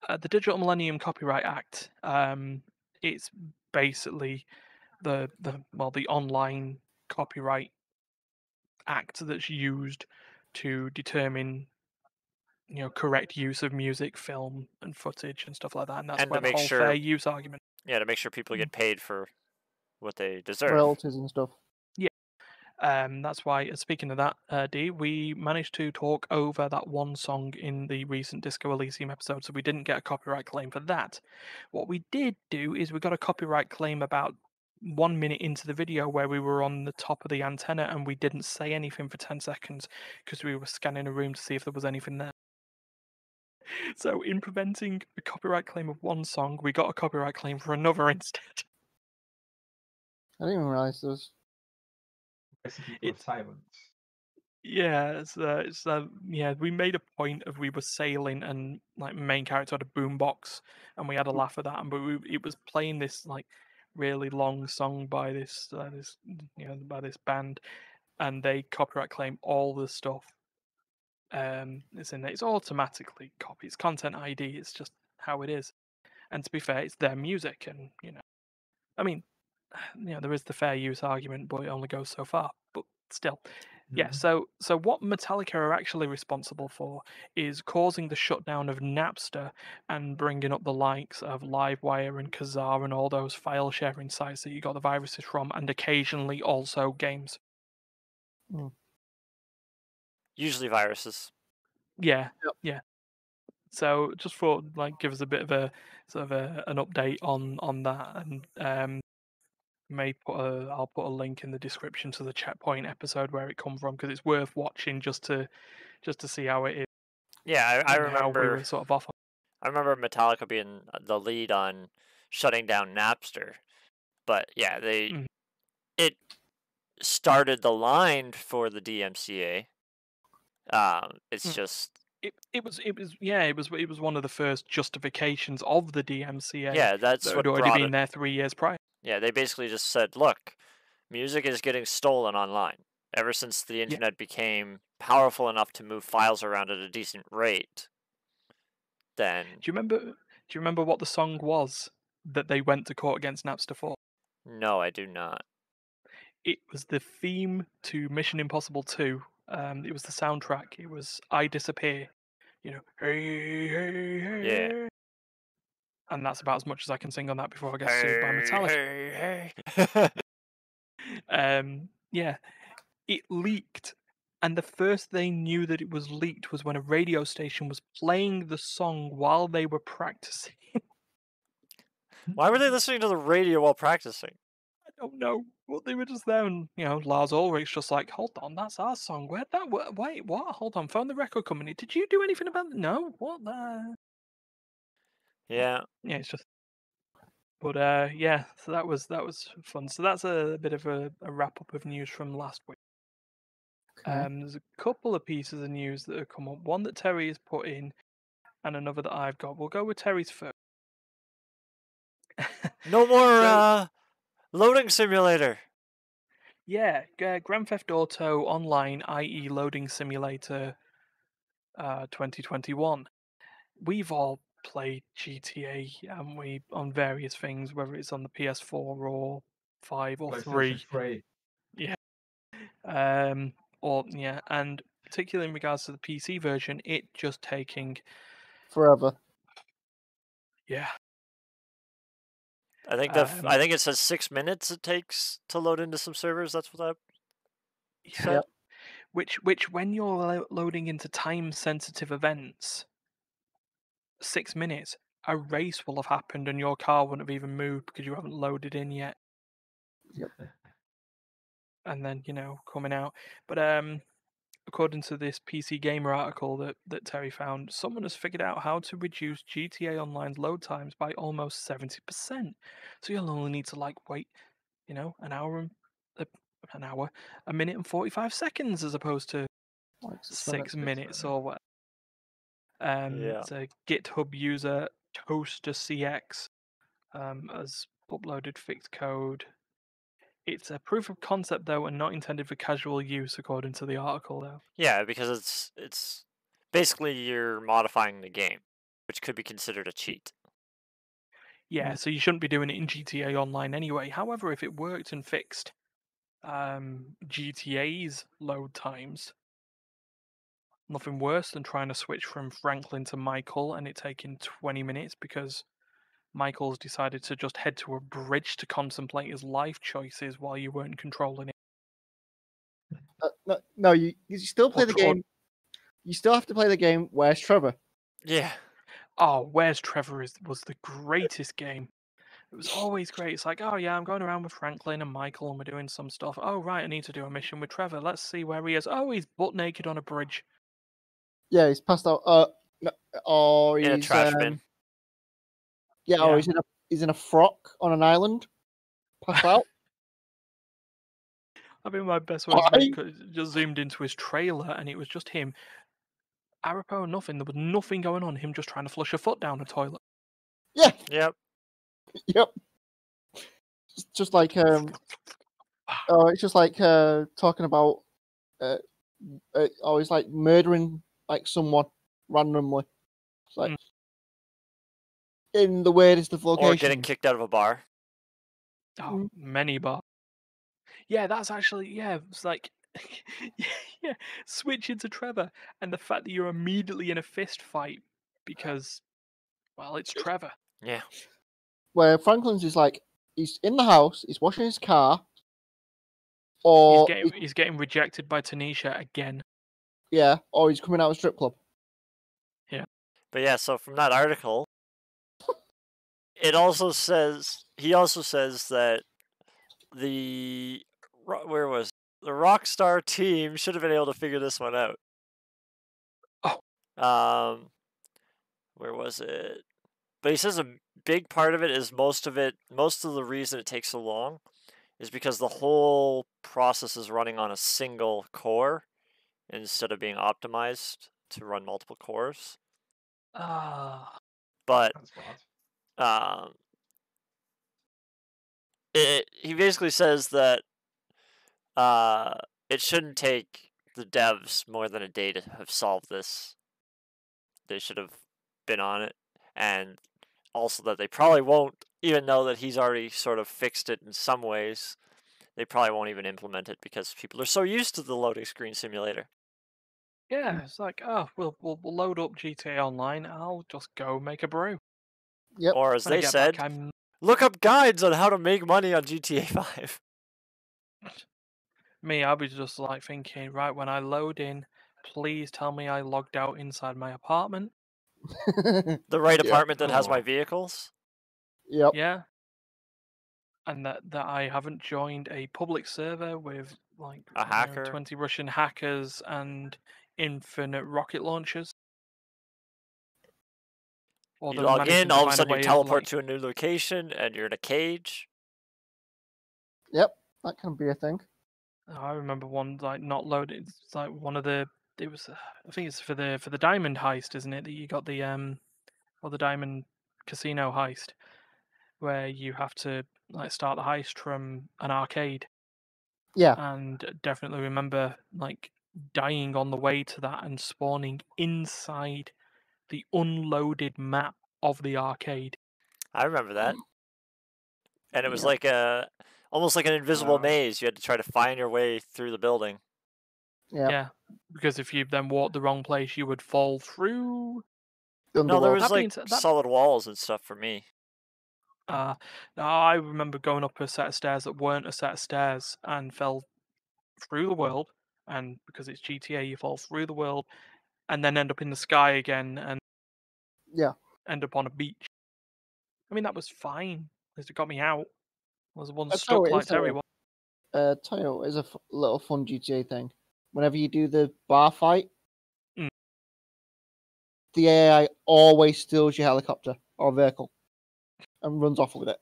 uh, the Digital Millennium Copyright Act, um, it's basically the the well the online copyright act that's used to determine you know correct use of music, film, and footage and stuff like that. And that's And to where the whole sure- fair use argument. Yeah, to make sure people Mm. get paid for what they deserve. royalties and stuff. Yeah, Um, that's why, uh, speaking of that, uh, D, we managed to talk over that one song in the recent Disco Elysium episode, so we didn't get a copyright claim for that. What we did do is we got a copyright claim about one minute into the video where we were on the top of the antenna and we didn't say anything for 10 seconds because we were scanning a room to see if there was anything there. So, in preventing a copyright claim of one song, we got a copyright claim for another instead. I didn't even realize there was. It's- silence. Yeah, it's, uh, it's uh, yeah. We made a point of we were sailing and like main character had a boombox, and we had a laugh at that. And but we, it was playing this like really long song by this uh, this you know by this band, and they copyright claim all the stuff. Um, it's in there. It's automatically copied. It's content ID. It's just how it is. And to be fair, it's their music, and you know, I mean, you know, there is the fair use argument, but it only goes so far. But still, yeah, Mhm. so so what Metallica are actually responsible for is causing the shutdown of Napster and bringing up the likes of LimeWire and Kazaa and all those file sharing sites that you got the viruses from, and occasionally also games. Usually viruses. Yeah, Yep. yeah. So just for like give us a bit of a sort of a, an update on on that, and um, may put a I'll put a link in the description to the checkpoint episode where it come from because it's worth watching just to just to see how it is. Yeah, I, I how we remember. sort of off. I remember Metallica being uh, the lead on shutting down Napster, but yeah, they Mhm. it started the line for the DMCA. Um, it's Mm. just It, it was it was yeah it was it was one of the first justifications of the DMCA yeah, that's that what had already been it. there three years prior. Yeah, they basically just said, look, music is getting stolen online. Ever since the internet became powerful enough to move files around at a decent rate, then Do you remember? Do you remember what the song was that they went to court against Napster for? no, I do not. It was the theme to Mission Impossible 2. Um, it was the soundtrack. It was "I Disappear." You know, hey, hey, hey. Yeah. And that's about as much as I can sing on that before I get sued by Metallica. Hey, hey. Um, yeah, it leaked, and the first they knew that it was leaked was when a radio station was playing the song while they were practicing. Why were they listening to the radio while practicing? I don't know. Well, they were just there, and you know, Lars Ulrich just like, hold on, that's our song. Where'd that? Wait, what? Hold on, phone the record company. Did you do anything about? No, what? The? Yeah, Yeah, it's just. But uh, yeah, so that was that was fun. So that's a bit of a, a wrap up of news from last week. Okay. Um, there's a couple of pieces of news that have come up. One that Terry has put in, and another that I've got. We'll go with Terry's first. no more So- uh, loading simulator. Yeah, uh, Grand Theft Auto Online, i.e., Loading Simulator uh, 2021. We've all played GTA, haven't we, on various things, whether it's on the PS4 or 5 or 3. PlayStation 3. Um, or, yeah, and particularly in regards to the PC version, it just taking, Forever. yeah, I think the Um, I think it says six minutes it takes to load into some servers. That's what that. yeah. Yep. Which, which, when you're loading into time-sensitive events, six minutes, a race will have happened and your car wouldn't have even moved because you haven't loaded in yet. Yep. And then you know coming out, but um, according to this PC Gamer article that that Terry found, someone has figured out how to reduce GTA Online's load times by almost seventy percent. So you'll only need to like wait, you know, an hour and uh, an hour, a minute and forty-five seconds as opposed to Like six minutes minutes. or what. Um, Yeah. it's a GitHub user tostercx um, has uploaded fixed code. It's a proof of concept though, and not intended for casual use, according to the article though. Yeah, because it's it's basically you're modifying the game, which could be considered a cheat. Yeah, so you shouldn't be doing it in GTA Online anyway. However, if it worked and fixed um, GTA's load times, nothing worse than trying to switch from Franklin to Michael and it taking 20 minutes because Michael's decided to just head to a bridge to contemplate his life choices while you weren't controlling it. Uh, no, no, you you still play Or the tr- or- game. You still have to play the game. Where's Trevor? Yeah. Oh, Where's Trevor is was the greatest game. It was always great. It's like, oh yeah, I'm going around with Franklin and Michael and we're doing some stuff. Oh right, I need to do a mission with Trevor. Let's see where he is. Oh, he's butt naked on a bridge. Yeah, he's passed out. Uh, no, or he's In a trash um, bin. Yeah, or Yeah. he's in a he's in a frock on an island. Passed out. I mean, my best was Why? just zoomed into his trailer and it was just him. Apropos of nothing. There was nothing going on. Him just trying to flush a foot down a toilet. yeah, Yep. yep. Just, just like um, oh, it's just like uh, talking about uh, uh, oh, he's like murdering like someone randomly. It's like Mm. in the weirdest of locations. Or getting kicked out of a bar. Oh, Mm. many bar. Yeah, that's actually yeah. It's like yeah, yeah, switch into Trevor, and the fact that you're immediately in a fist fight because, well, it's Trevor. Yeah. Where Franklin's is like he's in the house, he's washing his car, or He's getting he's getting rejected by Tanisha again. Yeah, or he's coming out of a strip club. Yeah. But yeah, so from that article, it also says he also says that the where was the Rockstar team should have been able to figure this one out. Oh. Um, where was it? But he says a big part of it is most of it, most of the reason it takes so long, is because the whole process is running on a single core instead of being optimized to run multiple cores. Ah, But um, it, he basically says that uh, it shouldn't take the devs more than a day to have solved this. They should have been on it, and also that they probably won't, even though that he's already sort of fixed it in some ways. They probably won't even implement it because people are so used to the loading screen simulator. Yeah. Mm. It's like oh, we'll we'll, we'll load up GTA Online. I'll just go make a brew. Yep. Or as When I they get said, back, I'm look up guides on how to make money on GTA 5. me. I was just like thinking, right when I load in, please tell me I logged out inside my apartment. The right Yeah. apartment that has my Oh. vehicles. yep. Yeah. And that that I haven't joined a public server with like A I don't know, hacker. twenty Russian hackers and infinite rocket launchers. Or You log in, all of a sudden you teleport like- to a new location, and you're in a cage. Yep. That can be a thing. Oh, I remember one like not loaded. It's like one of the. It was. uh, I think it's for the for the diamond heist, isn't it? That you got the um, or the diamond casino heist, where you have to like start the heist from an arcade. Yeah. and definitely remember like dying on the way to that and spawning inside the unloaded map of the arcade. I remember that. And it was Yeah. like a almost like an invisible Uh, maze. You had to try to find your way through the building. Yeah. Yeah, because if you then walked the wrong place, you would fall through. No, there was That like said- that- solid walls and stuff for me. Uh, I remember going up a set of stairs that weren't a set of stairs and fell through the world. And because it's GTA, you fall through the world and then end up in the sky again and Yeah. end up on a beach. I mean, that was fine. At least it got me out. I was one That's how stuck it like is, Terry was. uh, Tayo is a f- little fun GTA thing. Whenever you do the bar fight, Mm. the AI always steals your helicopter or vehicle and runs off with it.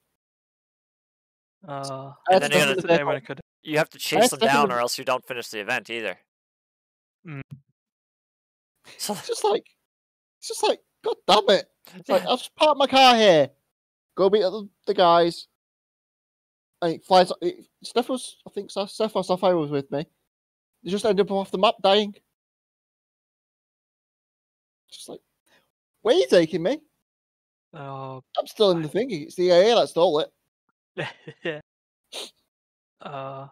Uh, And then to you step gotta the today when vehicle. I could. You have to chase them down, or else you don't finish the event either. Mm. So It's just like, it's just like, God damn it! It's like I've just parked my car here. Go meet the, the guys. And it flies. It, Steph was, I think, Steph or Sapphire was with me. They just end up off the map dying. Just like, where are you taking me? Oh, I'm still in the thingy. It's the EA that stole it. yeah. Uh,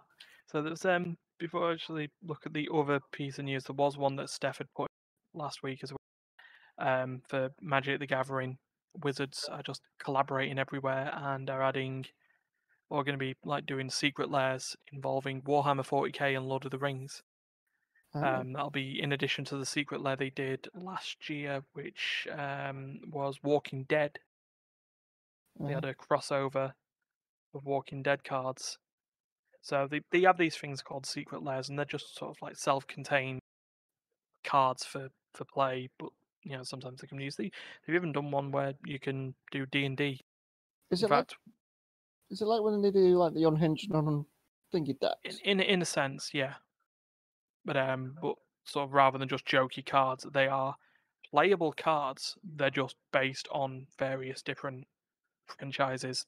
so there's um before I actually look at the other piece of news, there was one that Steph had put last week as well. Um, for Magic the Gathering, Wizards are just collaborating everywhere and are adding, or going to be like doing secret lairs involving Warhammer 40k and Lord of the Rings. Oh, Um, that'll be in addition to the secret lair they did last year, which um, was Walking Dead. They had a crossover of Walking Dead cards. So they, they have these things called secret lairs, and they're just sort of like self-contained cards for, for play. But you know, sometimes they can use the. They've even done one where you can do D and D. is In it like is it like when they do like the unhinged non thingy in, decks? in in a sense, yeah. But um, but sort of rather than just jokey cards, they are playable cards. They're just based on various different franchises,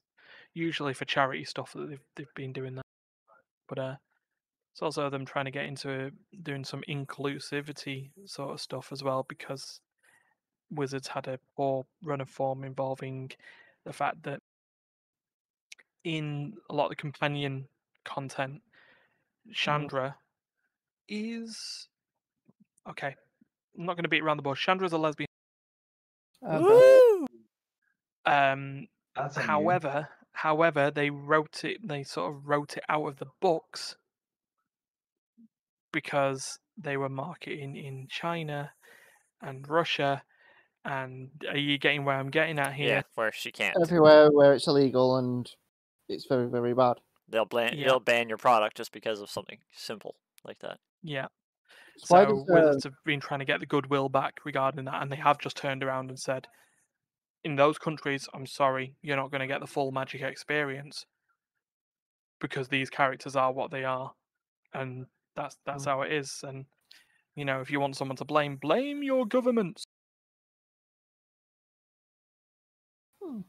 usually for charity stuff that they've they've been doing that. But uh, it's also them trying to get into doing some inclusivity sort of stuff as well because Wizards had a poor run of form involving the fact that in a lot of the companion content, Chandra is okay. I'm not going to beat around the bush. Chandra's a lesbian. But- Woo! Um, That's however, however, they wrote it. They sort of wrote it out of the books because they were marketing in China and Russia. And are you getting where I'm getting at here? Yeah, where she can't. everywhere where it's illegal and it's very very bad. They'll ban Yeah. they'll ban your product just because of something simple like that. Yeah. So why so does, uh, Wizards have been trying to get the goodwill back regarding that, and they have just turned around and said, in those countries, I'm sorry, you're not going to get the full Magic experience because these characters are what they are, and that's that's Mm. how it is. And you know, if you want someone to blame, blame your governments. Hmm.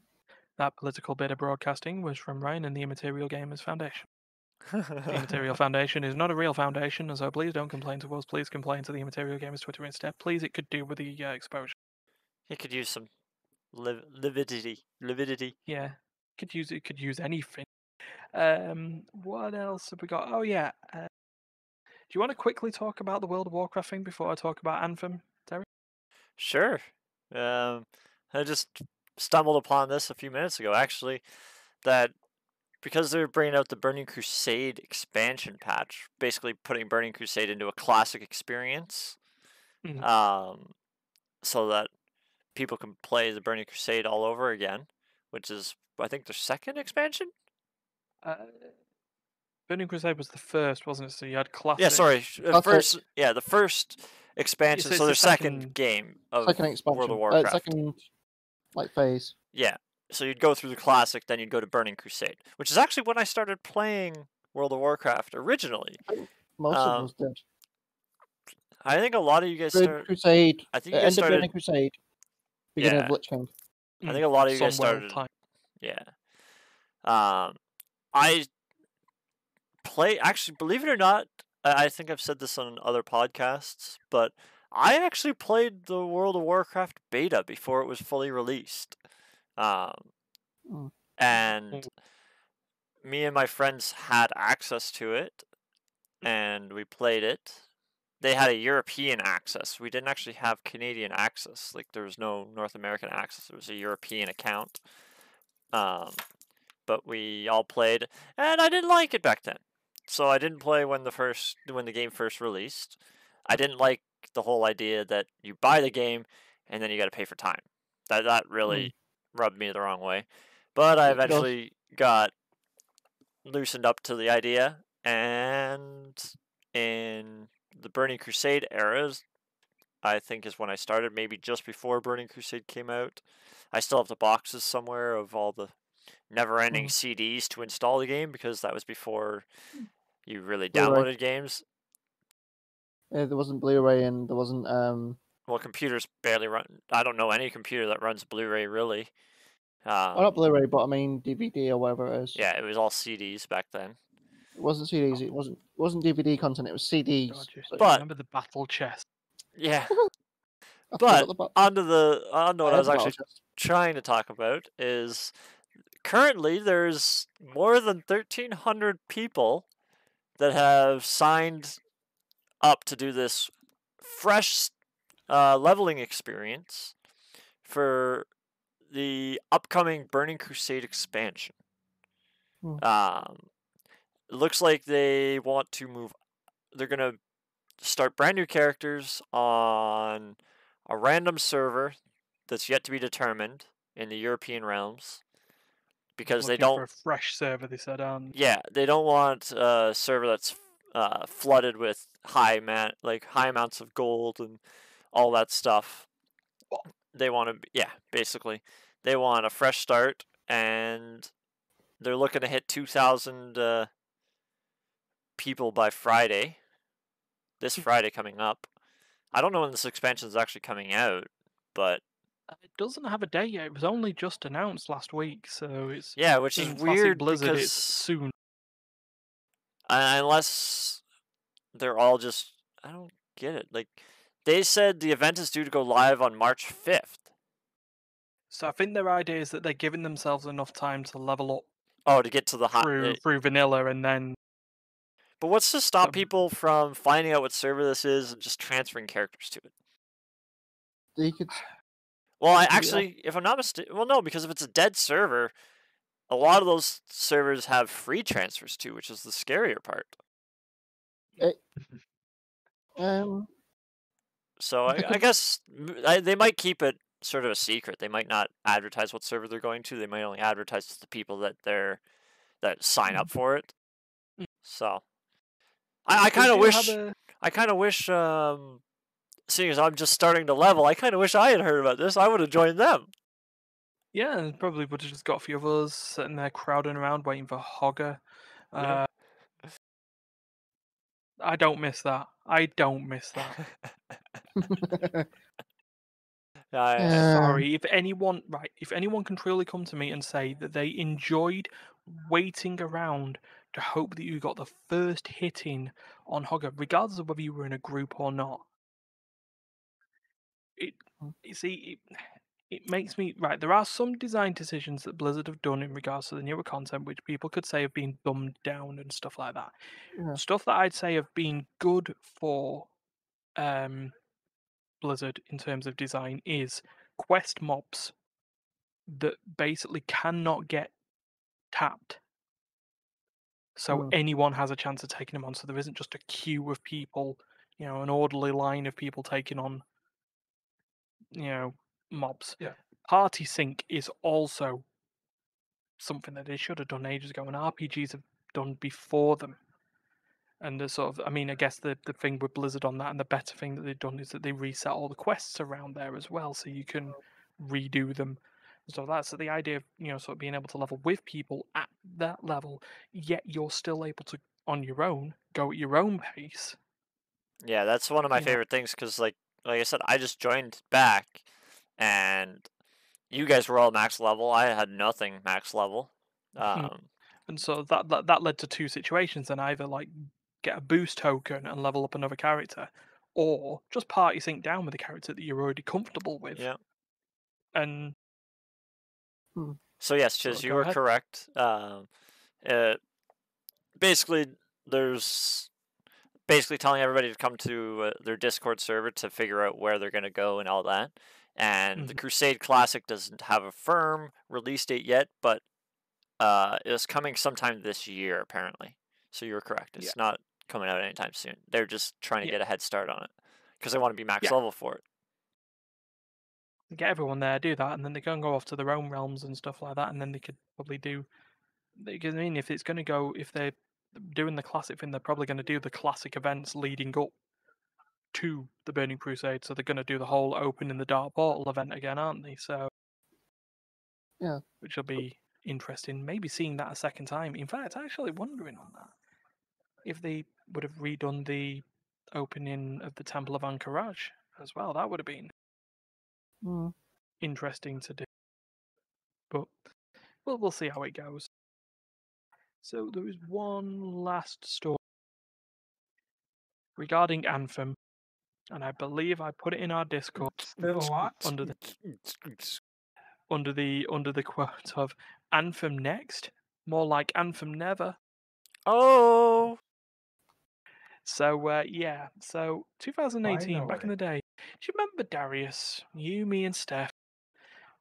That political bit of broadcasting was from Ryan and the Immaterial Gamers Foundation. The Immaterial Foundation is not a real foundation, so please don't complain to us. Please complain to the Immaterial Gamers Twitter instead. Please, it could do with the uh, exposure. he could use some liv- lividity. Lividity. Yeah, could use it. Could use anything. Um, what else have we got? Oh yeah. Uh, do you want to quickly talk about the World of Warcraft thing before I talk about Anthem, Terry? Sure. Um, I just stumbled upon this a few minutes ago, actually, that because they're bringing out the Burning Crusade expansion patch, basically putting Burning Crusade into a classic experience, Mhm. um, so that people can play the Burning Crusade all over again, which is, I think, their second expansion. Uh, Burning Crusade was the first, wasn't it? So you had classic. Yeah, sorry, uh, Classic. first, yeah, the first expansion. it's So the their second, second- game of second expansion, World of uh, Warcraft. second like phase. Yeah. So you'd go through the classic, then you'd go to Burning Crusade, which is actually when I started playing World of Warcraft originally. Most Um, of us did. I think a lot of you guys Burning started. Crusade, I think uh, you guys of Burning started. Crusade, beginning Yeah. of Lich King. I think a lot of you Some guys started. timed. Yeah. Um, I play. Actually, believe it or not, I I think I've said this on other podcasts, but I actually played the World of Warcraft beta before it was fully released. Um, Mm. and me and my friends had access to it, and we played it. They had a European access. We didn't actually have Canadian access. Like there was no North American access. It was a European account. Um, but we all played, and I didn't like it back then. So I didn't play when the first when the game first released. I didn't like the whole idea that you buy the game and then you got to pay for time. That that really rubbed me the wrong way. But I eventually got loosened up to the idea, and in the Burning Crusade eras, I think is when I started. Maybe just before Burning Crusade came out. I still have the boxes somewhere of all the never-ending CDs to install the game because that was before you really Blu-ray. downloaded games. Uh, there wasn't Blu-ray and there wasn't um. Well, computers barely run. I don't know any computer that runs Blu-ray really. Um, Oh, not Blu-ray, but I mean DVD or whatever it is. yeah, it was all CDs back then. It wasn't CDs. It wasn't it wasn't DVD content. It was CDs. God, you But- remember the battle chest? Yeah, but the bu- onto the under what I I was actually chest. trying to talk about is currently there's more than 1,300 people that have signed up to do this fresh uh, leveling experience for the upcoming Burning Crusade expansion. Hmm. Um, it looks like they want to move. They're gonna start brand new characters on a random server that's yet to be determined in the European realms because they don't. a fresh server. They said, um, Yeah, they don't want a server that's uh, flooded with high man like high amounts of gold and all that stuff. They want to, yeah, basically, they want a fresh start, and they're looking to hit two thousand uh, people by Friday. This Friday coming up. I don't know when this expansion is actually coming out, but it doesn't have a date yet. It was only just announced last week, so it's yeah, which is weird Blizzard. because It's soon. Uh, unless they're all just I don't get it. Like they said the event is due to go live on March 5th. So I think their idea is that they're giving themselves enough time to level up Oh, to get to the hot through through vanilla, and then But what's to stop people from finding out what server this is and just transferring characters to it? They could. Well, I actually, if I'm not mistaken, well, no, because if it's a dead server, a lot of those servers have free transfers too, which is the scarier part. Um, So I, I guess I, they might keep it sort of a secret. They might not advertise what server they're going to. They might only advertise to the people that they're that sign up for it. Mm. So I, I kind of wish have a- I kind of wish um seeing as I'm just starting to level, I kind of wish I had heard about this. I would have joined them. Yeah, and probably would have just got a few of us sitting there crowding around waiting for Hogger. Yeah. Uh, I don't miss that. I don't miss that. I, Um, Sorry, if anyone right, if anyone can truly come to me and say that they enjoyed waiting around to hope that you got the first hit in on Hogger, regardless of whether you were in a group or not. It Mm. you see it it makes me right. There are some design decisions that Blizzard have done in regards to the newer content, which people could say have been dumbed down and stuff like that. Yeah. Stuff that I'd say have been good for um, Blizzard in terms of design is quest mobs that basically cannot get tapped. So Hmm. anyone has a chance of taking them on. So there isn't just a queue of people, you know, an orderly line of people taking on, you know, mobs. Yeah. Party sync is also something that they should have done ages ago, and RPGs have done before them. And the sort of, I mean, I guess the, the thing with Blizzard on that, and the better thing that they've done is that they reset all the quests around there as well, so you can redo them. So that's the idea of you know sort of being able to level with people at that level, yet you're still able to on your own go at your own pace. yeah, that's one of my favorite things because, like, like I said, I just joined back, and you guys were all max level. I had nothing max level. Um, And so that, that that led to two situations. Then either like get a boost token and level up another character, or just party sync down with a character that you're already comfortable with. yeah. And So yes, Chiz, you were ahead. correct. Um, uh, basically, there's basically telling everybody to come to uh, their Discord server to figure out where they're going to go and all that. And the Mhm. Crusade Classic doesn't have a firm release date yet, but uh, it's coming sometime this year, apparently. So you were correct. It's Yeah. not coming out anytime soon. They're just trying to Yeah. get a head start on it because they want to be max Yeah. level for it. Get everyone there, do that, and then they can go off to their own realms and stuff like that, and then they could probably do. Because I mean, if it's going to go, if they're doing the classic thing, they're probably going to do the classic events leading up to the Burning Crusade. So they're going to do the whole open in the Dark Portal event again, aren't they? So Yeah. which will be interesting. Maybe seeing that a second time. In fact, actually wondering on that if they would have redone the opening of the Temple of Ahn'Qiraj as well. That would have been Hmm. interesting to do. But we'll we'll see how it goes. So there is one last story regarding Anthem, and I believe I put it in our Discord Still a lot. under the under the under the quote of Anthem next, more like Anthem never. Oh, So uh, yeah, so 2018, back in the day. Do you remember Darius? You, me, and Steph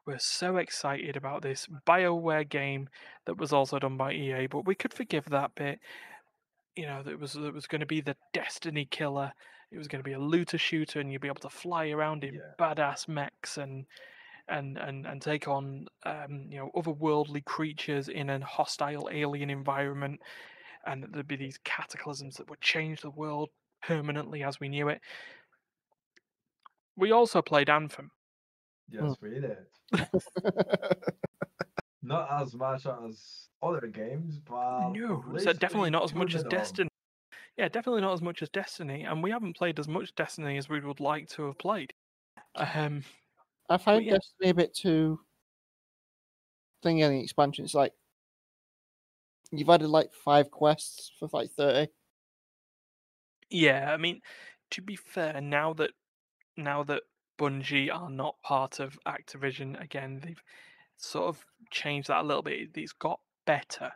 were so excited about this Bioware game that was also done by EA, but we could forgive that bit. You know, that was it was going to be the Destiny killer. It was going to be a looter shooter, and you'd be able to fly around in Yeah. badass mechs and and and and take on um, you know otherworldly creatures in a hostile alien environment, and there'd be these cataclysms that would change the world permanently as we knew it. We also played Anthem. Yes, we did. Not as much as other games, but no, so definitely not as much as it on. Destiny. Yeah, definitely not as much as Destiny, and we haven't played as much Destiny as we would like to have played. Um, I find yeah. Destiny a bit too thing in the expansion. It's like you've added like five quests for like thirty. Yeah, I mean, to be fair, now that now that Bungie are not part of Activision again, they've sort of changed that a little bit. It's got better,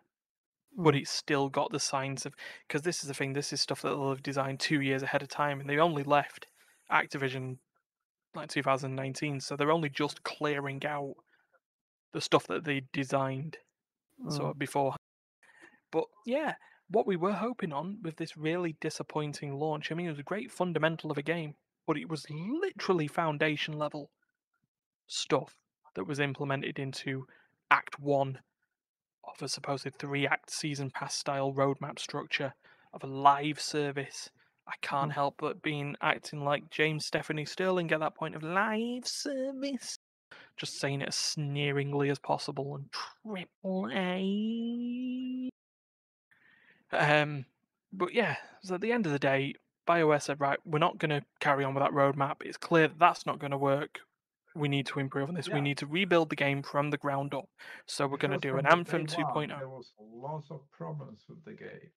but Mm. it's still got the signs of because this is the thing. This is stuff that they'll have designed two years ahead of time, and they only left Activision like 2019, so they're only just clearing out the stuff that they designed sort Mm. of before. But yeah, what we were hoping on with this really disappointing launch, I mean, it was a great fundamental of a game, but it was literally foundation level stuff that was implemented into Act 1 of a supposed three act season pass style roadmap structure of a live service. I can't Mhm. help but being acting like James Stephanie Sterling at that point of live service. Just saying it as sneeringly as possible and triple A. Um, but yeah, so at the end of the day, BioWare said, right, we're not going to carry on with that roadmap. It's clear that that's not going to work. We need to improve on this. We need to rebuild the game from the ground up. So we're going to do an Anthem day 2.0. There was lots of problems with the game.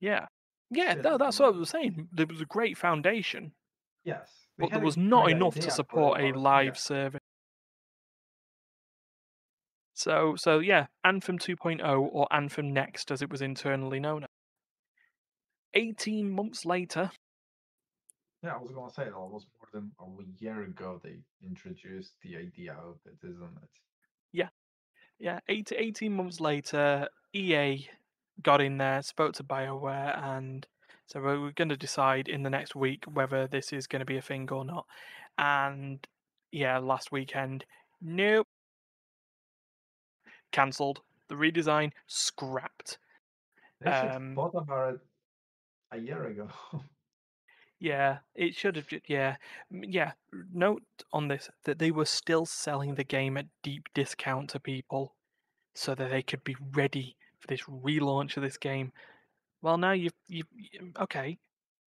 Yeah. Yeah, that's what I was saying. There was a great foundation, Yes, but there was not enough to support a live yeah. service. So, so yeah, Anthem 2.0 or Anthem Next, as it was internally known. As. 18 months later, Yeah, I was gonna say that was more than a year ago they introduced the idea of it, isn't it? yeah, eight 18 months later, EA got in there, spoke to BioWare, and so we're, we're going to decide in the next week whether this is going to be a thing or not. And yeah, last weekend, nope. Cancelled. The redesign scrapped. They Um, thought about it a year ago. Yeah, it should have. Yeah, yeah. Note on this that they were still selling the game at deep discount to people, so that they could be ready for this relaunch of this game. Well, now you've you okay.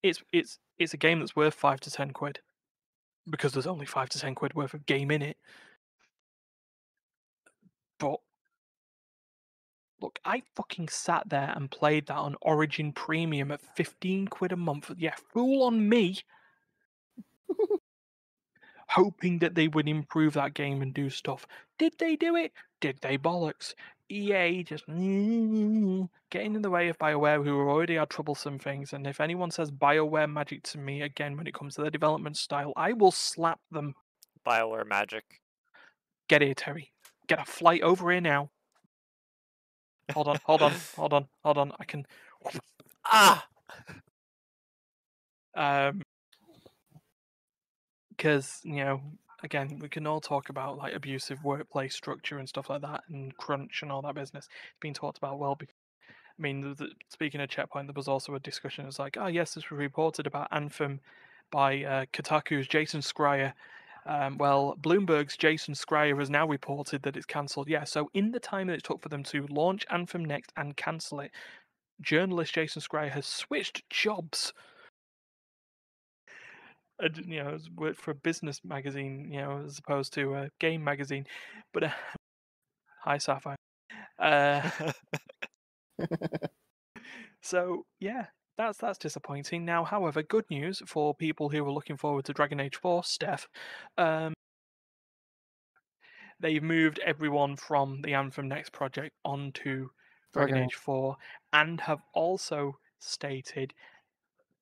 It's it's it's a game that's worth five to ten quid, because there's only five to ten quid worth of game in it. But look, I fucking sat there and played that on Origin Premium at fifteen quid a month. Yeah, fool on me. hoping that they would improve that game and do stuff. Did they do it? Did they bollocks? EA just getting in the way of BioWare, who already had troublesome things. And if anyone says BioWare magic to me again when it comes to their development style, I will slap them. Bioware magic. Get here, Terry. Get a flight over here now. Hold on, hold on, hold on, hold on. I can. Ah! Um, because you know, again, we can all talk about like abusive workplace structure and stuff like that, and crunch and all that business. It's been talked about well before. I mean, the, the, speaking of checkpoint, there was also a discussion. It's like, oh yes, this was reported about Anthem by uh, Kotaku's Jason Schreier. Um, well, Bloomberg's Jason Schreier has now reported that it's cancelled. Yeah, so in the time that it took for them to launch Anthem next and cancel it, journalist Jason Schreier has switched jobs I d- you know, has worked for a business magazine, you know, as opposed to a game magazine. But uh, hi, Sapphire. Uh, so yeah, that's that's disappointing. Now, however, good news for people who are looking forward to Dragon Age 4, Steph. Um, they've moved everyone from the Anthem Next project onto Dragon Dragon Age 4 and have also stated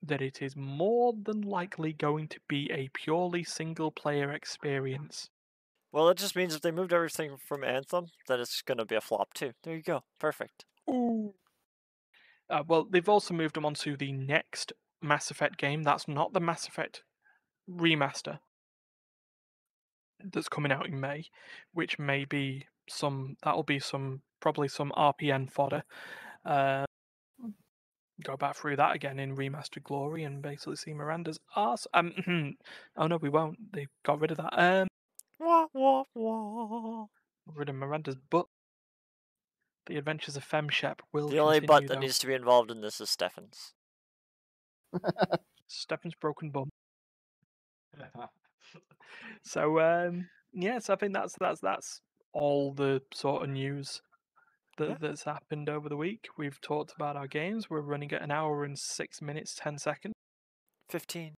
that it is more than likely going to be a purely single player experience. Well, it just means if they moved everything from Anthem, that it's gonna be a flop too. There you go. Perfect. Ooh. Uh, well, they've also moved them onto the next Mass Effect game. That's not the Mass Effect remaster that's coming out in May, which may be some. That'll be some probably some RPN fodder. Uh, go back through that again in remastered glory and basically see Miranda's ass. Um, oh no, we won't. They got rid of that. Um, Wah, wah, wah. rid of Miranda's butt. The Adventures of Femshep will. The only continue, butt that though. needs to be involved in this is Stefan's. Stefan's broken bum. So um, yes, I think that's that's that's all the sort of news that, Yeah. that's happened over the week. We've talked about our games. We're running at an hour and six minutes ten seconds. Fifteen.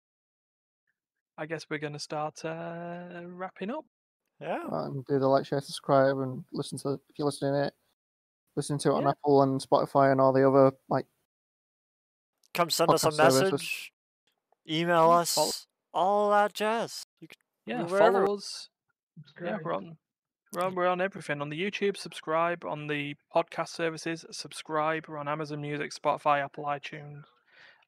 I guess we're going to start uh, wrapping up. Yeah. and do the like, share, subscribe, and listen to if you're listening it, listen to it on Yeah. Apple and Spotify and all the other like. Come send us a podcast services. message. Email us. follow- All that jazz. You can, Yeah, Wherever- follow us. Yeah, we're on. We're on, we're on everything on the YouTube. Subscribe on the podcast services. Subscribe. We're on Amazon Music, Spotify, Apple, iTunes,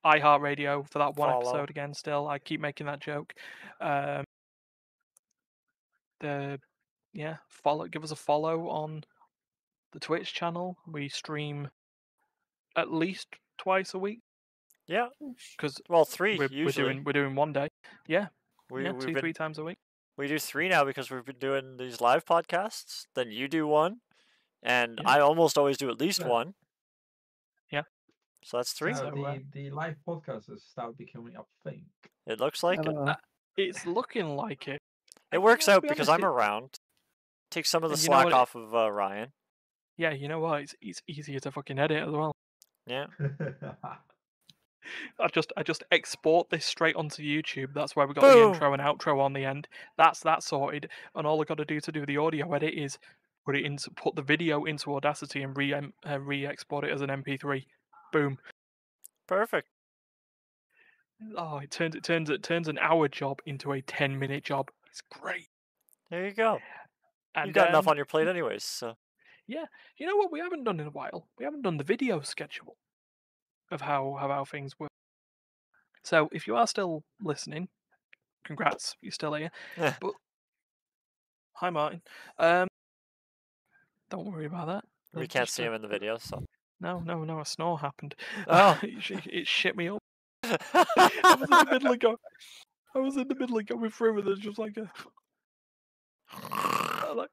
iHeartRadio for that one Follow. episode again. Still, I keep making that joke. Um, the yeah, follow. Give us a follow on the Twitch channel. We stream at least twice a week yeah. because Well, 3 we're, we're usually. doing we're doing one day. Yeah, we, yeah, two been, three times a week. we do three now because we've been doing these live podcasts. Then you do one, and Yeah. I almost always do at least Yeah. one. Yeah. So that's three. So, So uh, the, the live podcast has started becoming a thing. It looks like it. don't. It's looking like it. It works you know, to out be because honest, I'm around. Take some of the And you know slack off of uh, Ryan. Yeah, you know what? It's it's easier to fucking edit as well. Yeah. I just I just export this straight onto YouTube. That's where we got Boom. the intro and outro on the end. That's that sorted. And all I got to do to do the audio edit is put it into put the video into Audacity and re uh, re-export it as an MP3. Boom. Perfect. Oh, it turns it turns it turns an hour job into a ten minute job. It's great. There you go. And You've got enough um, on your plate, anyways. So Yeah, you know what we haven't done in a while? We haven't done the video schedule of how how, how things work. So if you are still listening, congrats, you're still here. Yeah. But hi Martin. Um don't worry about that. we can't see him in the video. So. No, no, no, a snore happened. Oh. it, it shit me up. I was in the middle of go I was in the middle of going through and there's just like a like,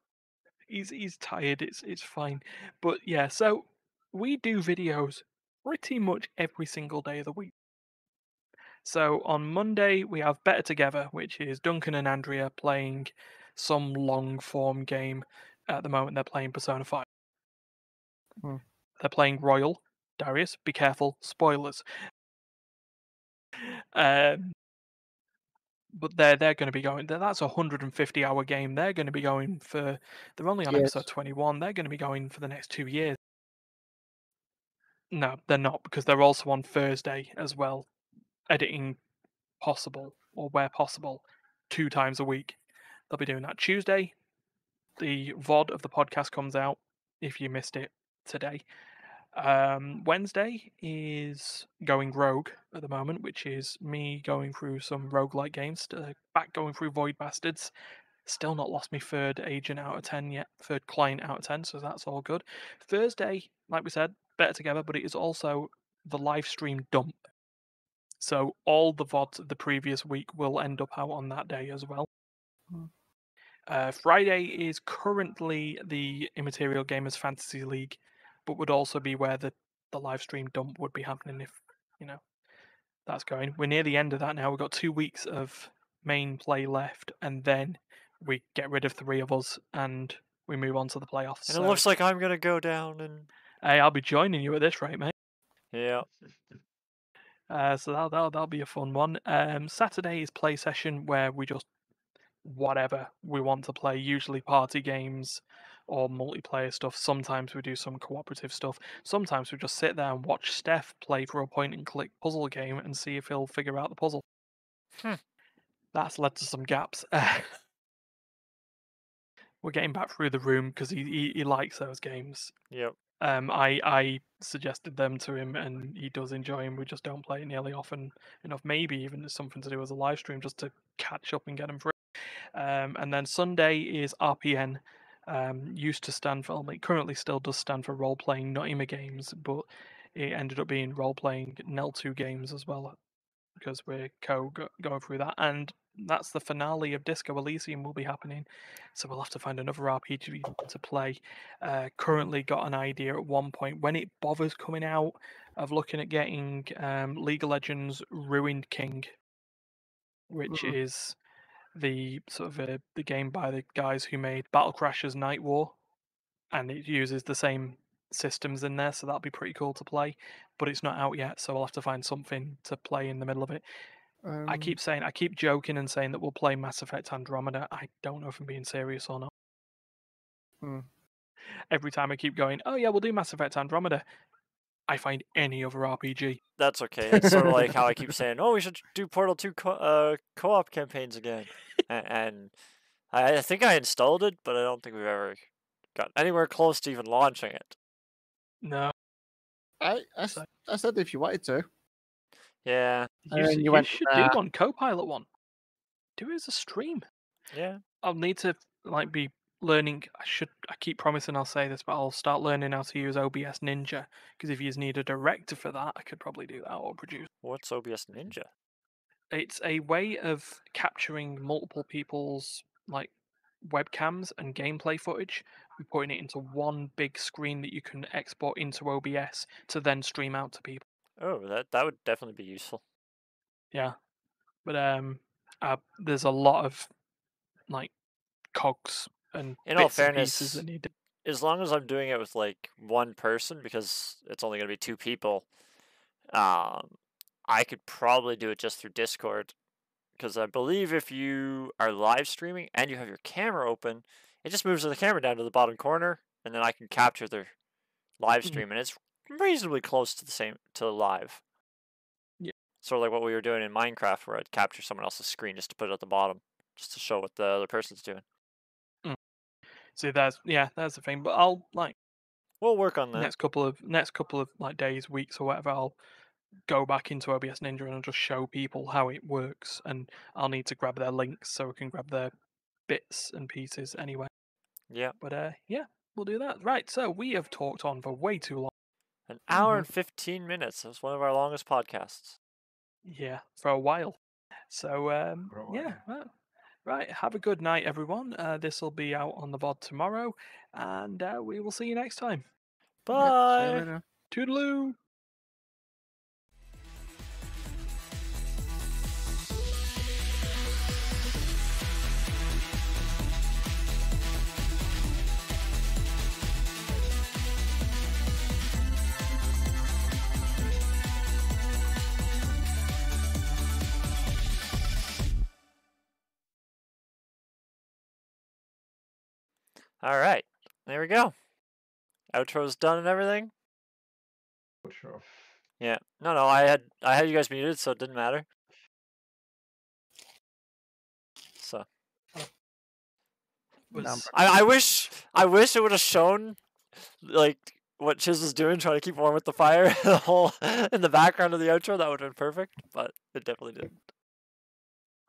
he's he's tired. It's it's fine. But yeah, so we do videos pretty much every single day of the week. So on Monday we have Better Together, which is Duncan and Andrea playing some long form game. At the moment, they're playing Persona Five. Hmm. They're playing Royal. Darius, be careful. Spoilers. Um, but they're they're going to be going. That's a hundred and fifty hour game. They're going to be going for. They're only on Yes. episode twenty one. They're going to be going for the next two years. No, they're not because they're also on Thursday as well, editing possible or where possible, two times a week. They'll be doing that Tuesday. The VOD of the podcast comes out if you missed it today. Um, Wednesday is going rogue at the moment, which is me going through some roguelike games, uh, back going through Void Bastards. Still not lost me third agent out of 10 yet, third client out of 10, so that's all good. Thursday, like we said, better together, but it is also the live stream dump. So all the VODs of the previous week will end up out on that day as well. Hmm. Uh, Friday is currently the Immaterial Gamers Fantasy League, but would also be where the, the live stream dump would be happening if, you know, that's going. We're near the end of that now. We've got two weeks of main play left, and then we get rid of three of us and we move on to the playoffs. And so, it looks like I'm gonna go down and hey, I'll be joining you at this rate, mate. yeah. Uh, so that'll, that'll that'll be a fun one. Um, Saturday is play session where we just whatever we want to play. Usually party games or multiplayer stuff. Sometimes we do some cooperative stuff. Sometimes we just sit there and watch Steph play for a point and click puzzle game and see if he'll figure out the puzzle. Hmm. That's led to some gaps. We're getting back through the room because he, he he likes those games. Yep. Um, I I suggested them to him, and he does enjoy them. We just don't play it nearly often enough. Maybe even it's something to do as a live stream, just to catch up and get them through. Um, and then Sunday is RPN. Um, used to stand for, well, it currently still does stand for role playing Notima games, but it ended up being role playing Nel2 games as well because we're co go- going through that. And that's the finale of Disco Elysium will be happening. So we'll have to find another RPG to play. Uh, currently got an idea at one point when it bothers coming out of looking at getting um, League of Legends Ruined King, which Mhm. is the sort of uh, the game by the guys who made Battle Chasers Nightwar, and it uses the same systems in there, so that'll be pretty cool to play. But it's not out yet, so I'll have to find something to play in the middle of it. I Um, keep saying, I keep joking and saying that we'll play Mass Effect Andromeda. I don't know if I'm being serious or not. Hmm. Every time I keep going, oh yeah, we'll do Mass Effect Andromeda. I find any other RPG. That's okay. It's sort of like how I keep saying, "Oh, we should do Portal Two co- uh, co-op campaigns again," and, and I, I think I installed it, but I don't think we've ever got anywhere close to even launching it. No, I I said if you wanted to. Yeah, you, And you you went, should "Nah." do one, co-pilot one. Do it as a stream. yeah. I'll need to like be learning. I should. I keep promising I'll say this, but I'll start learning how to use OBS Ninja. Because if you need a director for that, I could probably do that or produce. What's OBS Ninja? It's a way of capturing multiple people's like webcams and gameplay footage and putting it into one big screen that you can export into OBS to then stream out to people. Oh, that that would definitely be useful. Yeah, but um, uh, there's a lot of like cogs and In all bits and pieces fairness. As long as I'm doing it with like one person, because it's only going to be two people, um, I could probably do it just through Discord. Because I believe if you are live streaming and you have your camera open, it just moves the camera down to the bottom corner, and then I can capture their live Mhm. stream, and it's reasonably close to the same to the live. Yeah. Sort of like what we were doing in Minecraft, where I'd capture someone else's screen just to put it at the bottom, just to show what the other person's doing. See, that's yeah, that's the thing. But I'll like We'll work on that. next couple of next couple of like days, weeks, or whatever. I'll go back into OBS Ninja and I'll just show people how it works, and I'll need to grab their links so we can grab their bits and pieces anyway. Yeah. But uh, yeah, we'll do that. Right. So we have talked on for way too long. An hour Mhm. and 15 minutes. That was one of our longest podcasts. Yeah, for a while. So um, yeah, while. Right. Have a good night, everyone. Uh, this will be out on the VOD tomorrow, and uh, we will see you next time. Yep, see you Bye. Toodaloo. All right. There we go. Outro's done and everything. Sure. Yeah. No, no. I had I had you guys muted, so it didn't matter. So Was, Number. I, I wish I wish it would have shown like what Chiz was doing, trying to keep warm with the fire, the whole in the background of the outro. That would have been perfect, but it definitely didn't.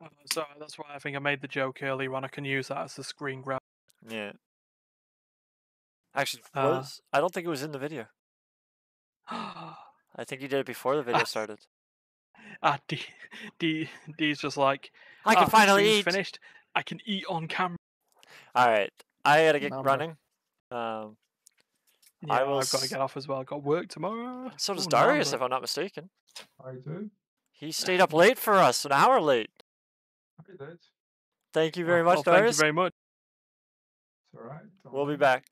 uh, so that's why I think I made the joke earlier on. I can use that as a screen grab. Yeah. Actually, Uh, was I don't think it was in the video. I think you did it before the video Ah. started. ah, D, D, D's just like I can "Ah, finally stream's eat. Finished. I can eat on camera. All right, I gotta get Number. running. Um, Yeah, I will I've got to get off as well. I've got work tomorrow. so does Oh, Darius, number. if I'm not mistaken. I do. He stayed up late for us, an hour late. I did. Thank you very Well, much, Thank you very much. It's alright. don't We'll be back.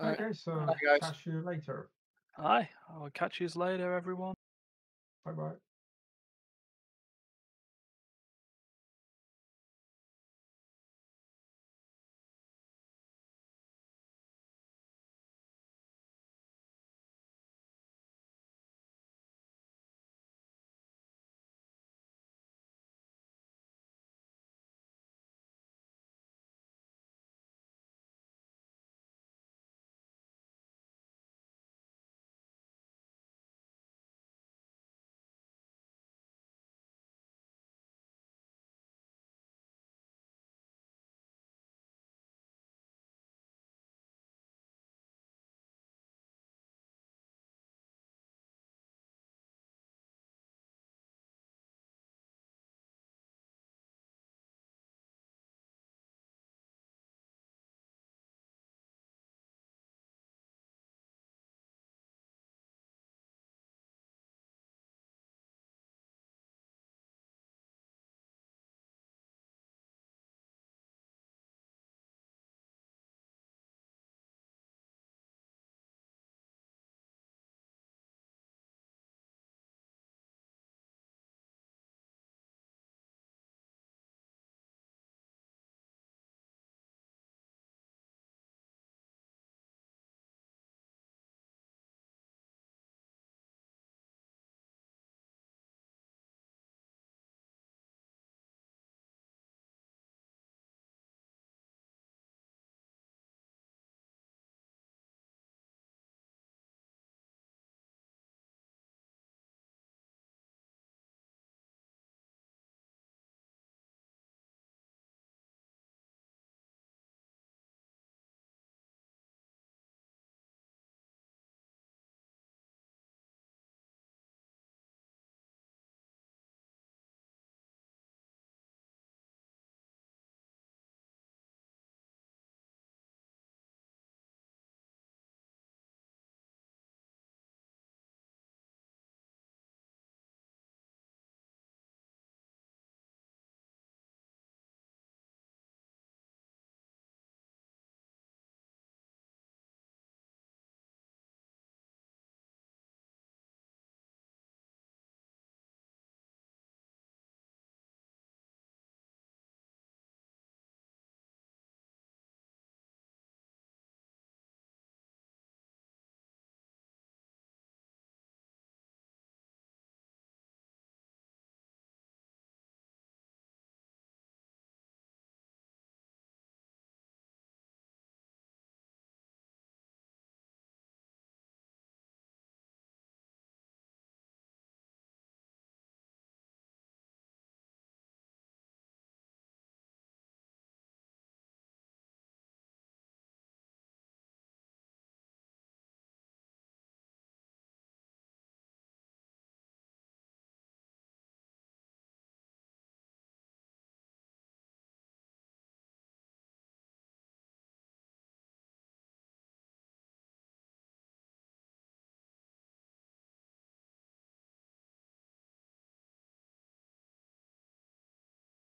Okay, so Bye, catch you later. Hi. I'll catch you later, everyone. Bye bye.